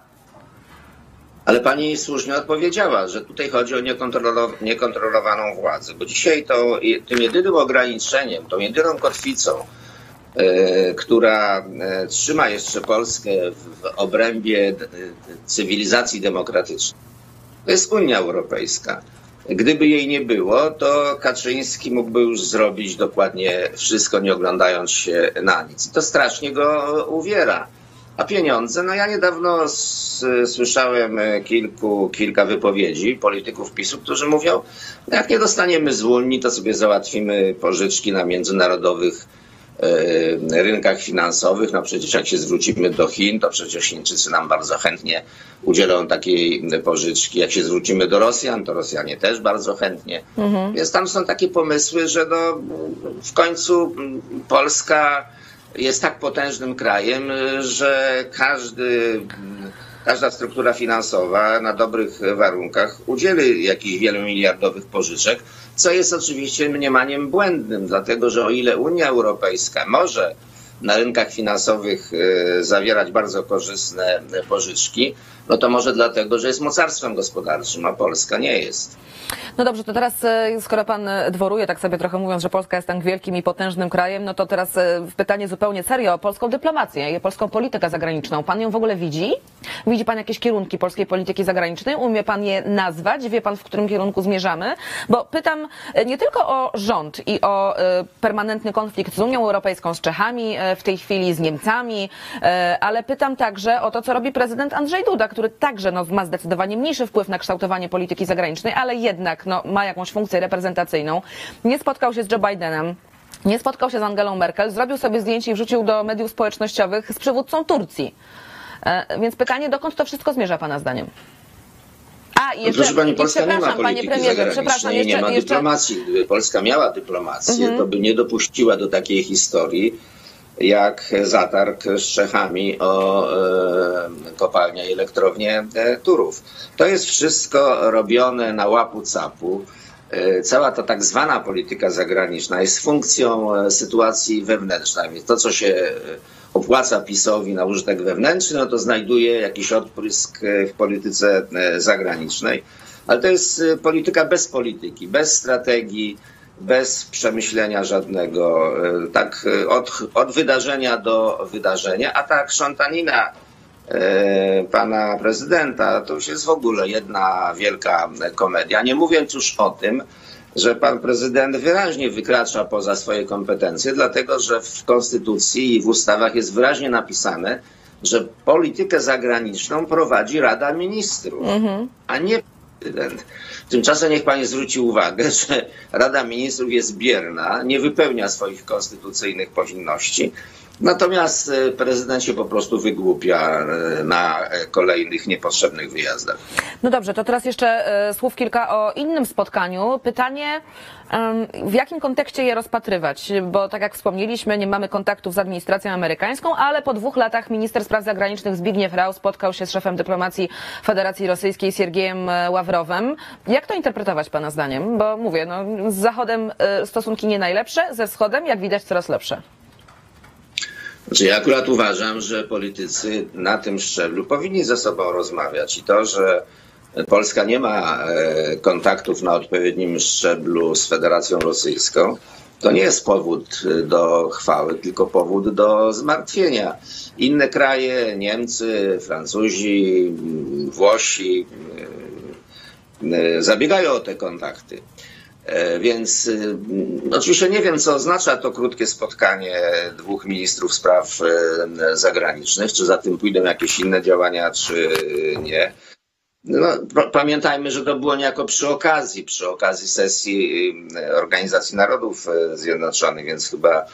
Ale pani słusznie odpowiedziała, że tutaj chodzi o niekontrolo- niekontrolowaną władzę, bo dzisiaj to, tym jedynym ograniczeniem, tą jedyną kotwicą, e, która e, trzyma jeszcze Polskę w, obrębie d- cywilizacji demokratycznej, to jest Unia Europejska. Gdyby jej nie było, to Kaczyński mógłby już zrobić dokładnie wszystko, nie oglądając się na nic. I to strasznie go uwiera. A pieniądze? No ja niedawno s- słyszałem e, kilku, kilka wypowiedzi polityków PiSu, którzy mówią, jak nie dostaniemy z Unii, to sobie załatwimy pożyczki na międzynarodowych e, rynkach finansowych. No przecież jak się zwrócimy do Chin, to przecież Chińczycy nam bardzo chętnie udzielą takiej pożyczki. Jak się zwrócimy do Rosjan, to Rosjanie też bardzo chętnie. Więc tam są takie pomysły, że no, w końcu mm, Polska jest tak potężnym krajem, y, że każdy, każda struktura finansowa na dobrych warunkach udzieli jakichś wielomiliardowych pożyczek, co jest oczywiście mniemaniem błędnym, dlatego że o ile Unia Europejska może na rynkach finansowych y, zawierać bardzo korzystne y, pożyczki, no to może dlatego, że jest mocarstwem gospodarczym, a Polska nie jest. No dobrze, to teraz e, skoro pan e, dworuje, tak sobie trochę mówiąc, że Polska jest tak wielkim i potężnym krajem, no to teraz e, pytanie zupełnie serio o polską dyplomację i polską politykę zagraniczną. Pan ją w ogóle widzi? Widzi pan jakieś kierunki polskiej polityki zagranicznej? Umie pan je nazwać? Wie pan, w którym kierunku zmierzamy? Bo pytam e, nie tylko o rząd i o e, permanentny konflikt z Unią Europejską, z Czechami, e, w tej chwili z Niemcami, e, ale pytam także o to, co robi prezydent Andrzej Duda, który także no, ma zdecydowanie mniejszy wpływ na kształtowanie polityki zagranicznej, ale jednak no, ma jakąś funkcję reprezentacyjną. Nie spotkał się z Joe Bidenem. Nie spotkał się z Angelą Merkel, zrobił sobie zdjęcie i wrzucił do mediów społecznościowych z przywódcą Turcji. E, więc pytanie, dokąd to wszystko zmierza Pana zdaniem? A, i jeszcze, Proszę Pani, i Polska nie ma przepraszam, Panie polityki premierze, przepraszam, zagranicznej, jeszcze, nie ma jeszcze, dyplomacji. Gdyby Polska miała dyplomację, Mhm. to by nie dopuściła do takiej historii, jak zatarg z Czechami o e, kopalnię i elektrownię e, Turów. To jest wszystko robione na łapu capu. E, Cała ta tak zwana polityka zagraniczna jest funkcją sytuacji wewnętrznej. To, co się opłaca PiSowi na użytek wewnętrzny, no to znajduje jakiś odprysk w polityce zagranicznej. Ale to jest polityka bez polityki, bez strategii, bez przemyślenia żadnego, e, tak e, od, od wydarzenia do wydarzenia, a ta krzątanina e, pana prezydenta to już jest w ogóle jedna wielka komedia. Nie mówiąc już o tym, że pan prezydent wyraźnie wykracza poza swoje kompetencje, dlatego że w konstytucji i w ustawach jest wyraźnie napisane, że politykę zagraniczną prowadzi Rada Ministrów, a nie prezydent. Tymczasem niech pani zwróci uwagę, że Rada Ministrów jest bierna, nie wypełnia swoich konstytucyjnych powinności. Natomiast e, prezydent się po prostu wygłupia e, na e, kolejnych niepotrzebnych wyjazdach. No dobrze, to teraz jeszcze słów kilka o innym spotkaniu. Pytanie, w jakim kontekście je rozpatrywać? Bo tak jak wspomnieliśmy, nie mamy kontaktów z administracją amerykańską, ale po dwóch latach minister spraw zagranicznych Zbigniew Rau spotkał się z szefem dyplomacji Federacji Rosyjskiej Siergiejem Ławrowem. Jak to interpretować pana zdaniem? Bo mówię, no, z Zachodem stosunki nie najlepsze, ze Wschodem, jak widać, coraz lepsze. Znaczy ja akurat uważam, że politycy na tym szczeblu powinni ze sobą rozmawiać i to, że Polska nie ma e, kontaktów na odpowiednim szczeblu z Federacją Rosyjską, to nie jest powód e, do chwały, tylko powód do zmartwienia. Inne kraje, Niemcy, Francuzi, Włosi, e, zabiegają o te kontakty. E, Więc y, oczywiście nie wiem, co oznacza to krótkie spotkanie dwóch ministrów spraw e, zagranicznych, czy za tym pójdą jakieś inne działania, czy nie. No, pa- pamiętajmy, że to było niejako przy okazji, przy okazji sesji y, Organizacji Narodów Zjednoczonych, więc chyba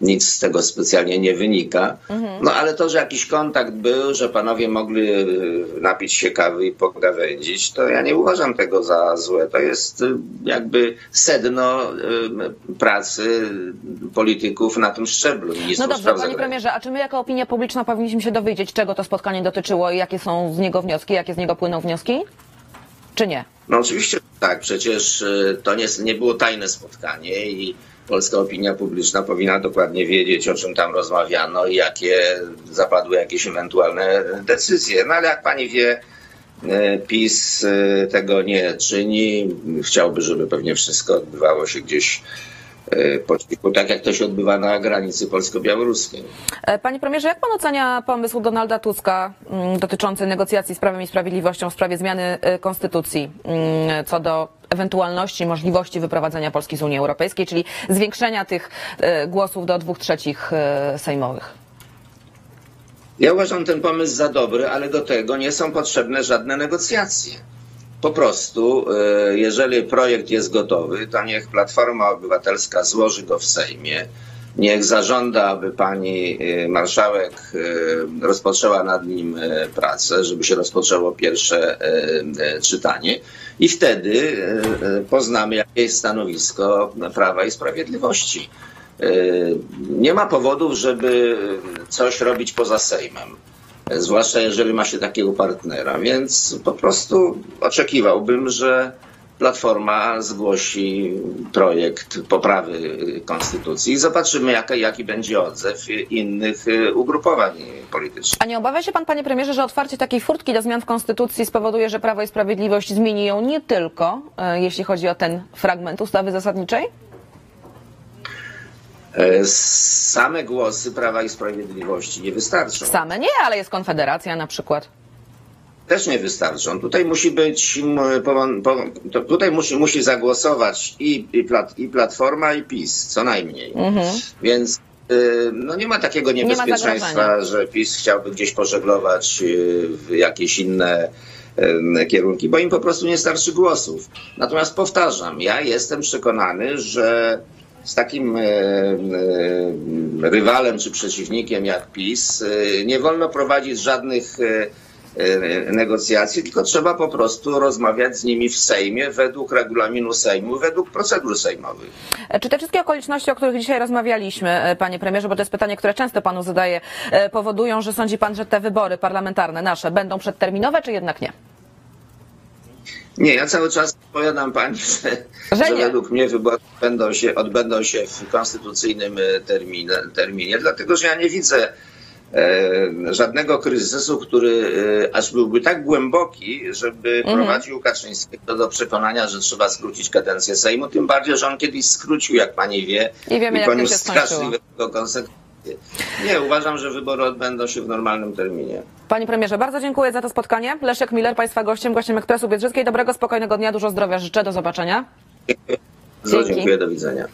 nic z tego specjalnie nie wynika. No ale to, że jakiś kontakt był, że panowie mogli y, napić się kawy i pogawędzić, to ja nie uważam tego za złe. To jest y, jakby sedno y, pracy polityków na tym szczeblu. No dobrze, panie zagranicznych. premierze, a czy my jako opinia publiczna powinniśmy się dowiedzieć, czego to spotkanie dotyczyło i jakie są z niego wnioski, jakie z niego płyną wnioski? Czy nie? No oczywiście tak, przecież to nie, nie było tajne spotkanie i polska opinia publiczna powinna dokładnie wiedzieć, o czym tam rozmawiano i jakie zapadły jakieś ewentualne decyzje. No ale jak pani wie, y, PiS y, tego nie czyni. Chciałby, żeby pewnie wszystko odbywało się gdzieś po cichu, tak jak to się odbywa na granicy polsko-białoruskiej. E, Panie premierze, jak pan ocenia pomysł Donalda Tuska mm, dotyczący negocjacji z Prawem i Sprawiedliwością w sprawie zmiany e, konstytucji mm, co do ewentualności, możliwości wyprowadzenia Polski z Unii Europejskiej, czyli zwiększenia tych e, głosów do dwóch trzecich e, sejmowych? Ja uważam ten pomysł za dobry, ale do tego nie są potrzebne żadne negocjacje. Po prostu, e, jeżeli projekt jest gotowy, to niech Platforma Obywatelska złoży go w Sejmie. Niech zażąda, aby pani e, marszałek e, rozpoczęła nad nim pracę, żeby się rozpoczęło pierwsze czytanie i wtedy poznamy, jakie jest stanowisko Prawa i Sprawiedliwości. Nie ma powodów, żeby coś robić poza Sejmem. Zwłaszcza jeżeli ma się takiego partnera, więc po prostu oczekiwałbym, że Platforma zgłosi projekt poprawy konstytucji i zobaczymy, jaki, będzie odzew innych ugrupowań politycznych. A nie obawia się pan, panie premierze, że otwarcie takiej furtki do zmian w konstytucji spowoduje, że Prawo i Sprawiedliwość zmieni ją nie tylko, e, jeśli chodzi o ten fragment ustawy zasadniczej? E, Same głosy Prawa i Sprawiedliwości nie wystarczą. Same nie, ale jest Konfederacja na przykład. też nie wystarczą. Tutaj musi być, tutaj musi, musi zagłosować i, i, plat, i Platforma, i PiS, co najmniej. Mhm. Więc y, no nie ma takiego niebezpieczeństwa, zagrożenia. że PiS chciałby gdzieś pożeglować y, w jakieś inne kierunki, bo im po prostu nie starczy głosów. Natomiast powtarzam, ja jestem przekonany, że z takim e, e, rywalem czy przeciwnikiem jak PiS e, nie wolno prowadzić żadnych negocjacji, tylko trzeba po prostu rozmawiać z nimi w Sejmie według regulaminu Sejmu, według procedur sejmowych. Czy te wszystkie okoliczności, o których dzisiaj rozmawialiśmy, panie premierze, bo to jest pytanie, które często panu zadaję, powodują, że sądzi pan, że te wybory parlamentarne nasze będą przedterminowe, czy jednak nie? Nie, ja cały czas powiadam pani, że, Że że według mnie wybory będą się, odbędą się w konstytucyjnym e, terminie, terminie dlatego że ja nie widzę e, żadnego kryzysu, który e, aż byłby tak głęboki, żeby Mhm. prowadził Kaczyńskiego do przekonania, że trzeba skrócić kadencję Sejmu, tym bardziej, że on kiedyś skrócił, jak pani wie, I wiemy, jak to poniósł straszliwe konsekwencje. Nie, uważam, że wybory odbędą się w normalnym terminie. Panie premierze, bardzo dziękuję za to spotkanie. Leszek Miller, państwa gościem, gościem Ekspresu Biedrzyckiej. Dobrego, spokojnego dnia, dużo zdrowia życzę. Do zobaczenia. Bardzo Dzięki. dziękuję, do widzenia.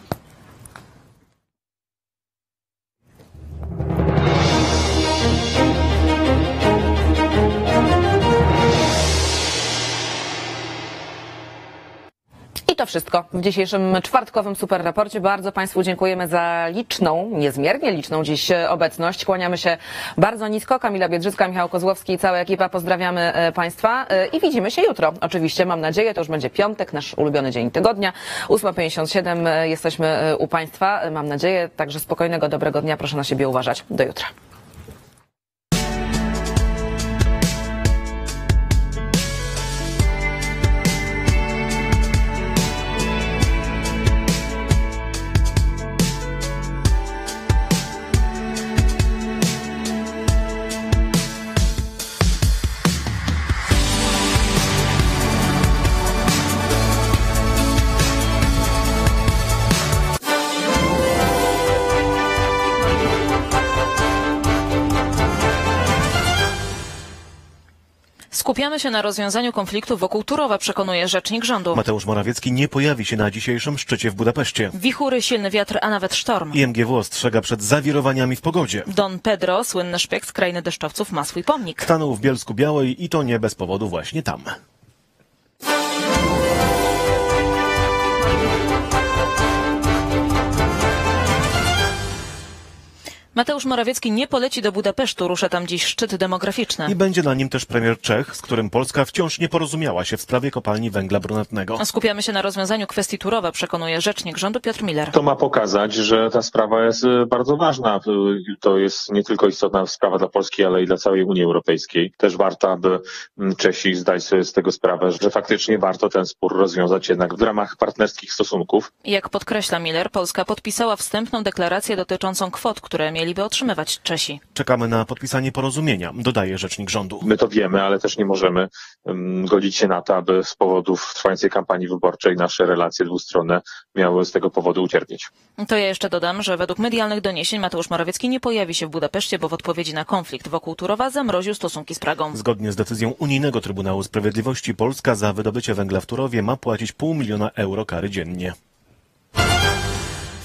I to wszystko w dzisiejszym czwartkowym super raporcie. Bardzo Państwu dziękujemy za liczną, niezmiernie liczną dziś e, obecność. Kłaniamy się bardzo nisko. Kamila Biedrzycka, Michał Kozłowski i cała ekipa. Pozdrawiamy e, Państwa e, i widzimy się jutro. Oczywiście, mam nadzieję, to już będzie piątek, nasz ulubiony dzień tygodnia. 8.57 e, jesteśmy u Państwa. Mam nadzieję, także spokojnego, dobrego dnia. Proszę na siebie uważać. Do jutra. Skupiamy się na rozwiązaniu konfliktu wokół Turowa, przekonuje rzecznik rządu. Mateusz Morawiecki nie pojawi się na dzisiejszym szczycie w Budapeszcie. Wichury, silny wiatr, a nawet sztorm. IMGW ostrzega przed zawirowaniami w pogodzie. Don Pedro, słynny szpieg z krainy deszczowców, ma swój pomnik. Stanął w Bielsku Białej i to nie bez powodu właśnie tam. Mateusz Morawiecki nie poleci do Budapesztu, rusza tam dziś szczyt demograficzny. I będzie na nim też premier Czech, z którym Polska wciąż nie porozumiała się w sprawie kopalni węgla brunatnego. Skupiamy się na rozwiązaniu kwestii Turowa, przekonuje rzecznik rządu Piotr Miller. To ma pokazać, że ta sprawa jest e, bardzo ważna. Y, To jest nie tylko istotna sprawa dla Polski, ale i dla całej Unii Europejskiej. Też warto, aby mm, Czesi zdać sobie z tego sprawę, że faktycznie warto ten spór rozwiązać jednak w ramach partnerskich stosunków. Jak podkreśla Miller, Polska podpisała wstępną deklarację dotyczącą kwot, które mieliby otrzymywać Czesi. Czekamy na podpisanie porozumienia, dodaje rzecznik rządu. My to wiemy, ale też nie możemy um, godzić się na to, aby z powodów trwającej kampanii wyborczej nasze relacje dwustronne miały z tego powodu ucierpieć. To ja jeszcze dodam, że według medialnych doniesień Mateusz Morawiecki nie pojawi się w Budapeszcie, bo w odpowiedzi na konflikt wokół Turowa zamroził stosunki z Pragą. Zgodnie z decyzją Unijnego Trybunału Sprawiedliwości Polska za wydobycie węgla w Turowie ma płacić pół miliona euro kary dziennie.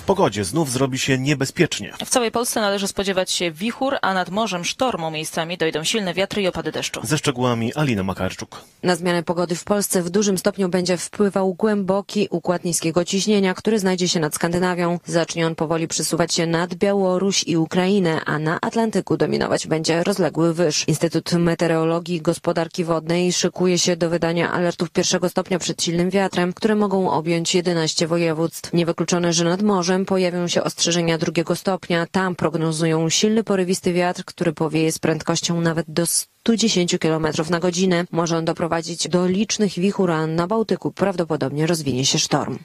W pogodzie znów zrobi się niebezpiecznie. W całej Polsce należy spodziewać się wichur, a nad morzem sztormu miejscami dojdą silne wiatry i opady deszczu. Ze szczegółami Alina Makarczuk. Na zmianę pogody w Polsce w dużym stopniu będzie wpływał głęboki układ niskiego ciśnienia, który znajdzie się nad Skandynawią. Zacznie on powoli przesuwać się nad Białoruś i Ukrainę, a na Atlantyku dominować będzie rozległy wyż. Instytut Meteorologii i Gospodarki Wodnej szykuje się do wydania alertów pierwszego stopnia przed silnym wiatrem, które mogą objąć 11 województw. Niewykluczone, że nad morzem pojawią się ostrzeżenia drugiego stopnia. Tam prognozują silny porywisty wiatr, który powieje z prędkością nawet do 110 km na godzinę. Może on doprowadzić do licznych wichur, a na Bałtyku prawdopodobnie rozwinie się sztorm.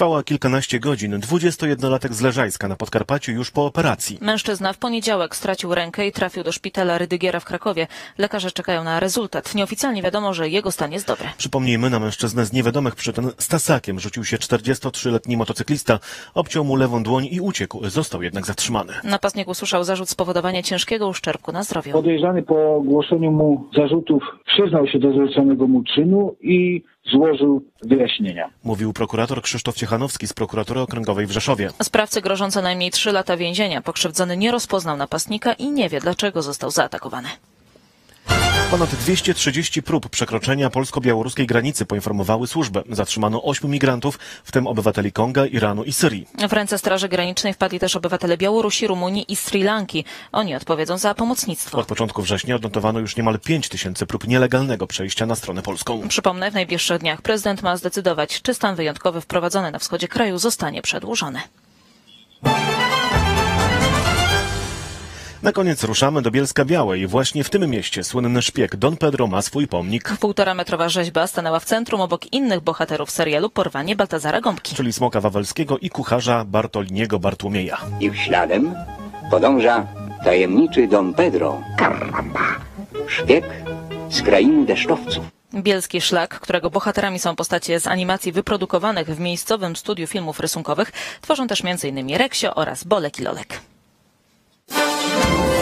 Trwała kilkanaście godzin. 21-latek z Leżajska na Podkarpaciu już po operacji. Mężczyzna w poniedziałek stracił rękę i trafił do szpitala Rydygiera w Krakowie. Lekarze czekają na rezultat. Nieoficjalnie wiadomo, że jego stan jest dobry. Przypomnijmy, na mężczyznę z niewiadomych przyczyn z tasakiem rzucił się 43-letni motocyklista, obciął mu lewą dłoń i uciekł. Został jednak zatrzymany. Napastnik usłyszał zarzut spowodowania ciężkiego uszczerbku na zdrowiu. Podejrzany po ogłoszeniu mu zarzutów przyznał się do zleconego mu czynu i złożył wyjaśnienia. Mówił prokurator Krzysztof Ciechanowski z prokuratury okręgowej w Rzeszowie. Sprawcy grożą co najmniej 3 lata więzienia. Pokrzywdzony nie rozpoznał napastnika i nie wie, dlaczego został zaatakowany. Ponad 230 prób przekroczenia polsko-białoruskiej granicy poinformowały służby. Zatrzymano ośmiu migrantów, w tym obywateli Konga, Iranu i Syrii. W ręce Straży Granicznej wpadli też obywatele Białorusi, Rumunii i Sri Lanki. Oni odpowiedzą za pomocnictwo. Od początku września odnotowano już niemal 5 tysięcy prób nielegalnego przejścia na stronę polską. Przypomnę, w najbliższych dniach prezydent ma zdecydować, czy stan wyjątkowy wprowadzony na wschodzie kraju zostanie przedłużony. Na koniec ruszamy do Bielska Białej. Właśnie w tym mieście słynny szpieg Don Pedro ma swój pomnik. Półtora metrowa rzeźba stanęła w centrum obok innych bohaterów serialu Porwanie Baltazara Gąbki. Czyli Smoka Wawelskiego i kucharza Bartoliniego Bartłomieja. Ich śladem podąża tajemniczy Don Pedro. Caramba! Szpieg z krainy deszczowców. Bielski Szlak, którego bohaterami są postacie z animacji wyprodukowanych w miejscowym studiu filmów rysunkowych, tworzą też m.in. Reksio oraz Bolek i Lolek. No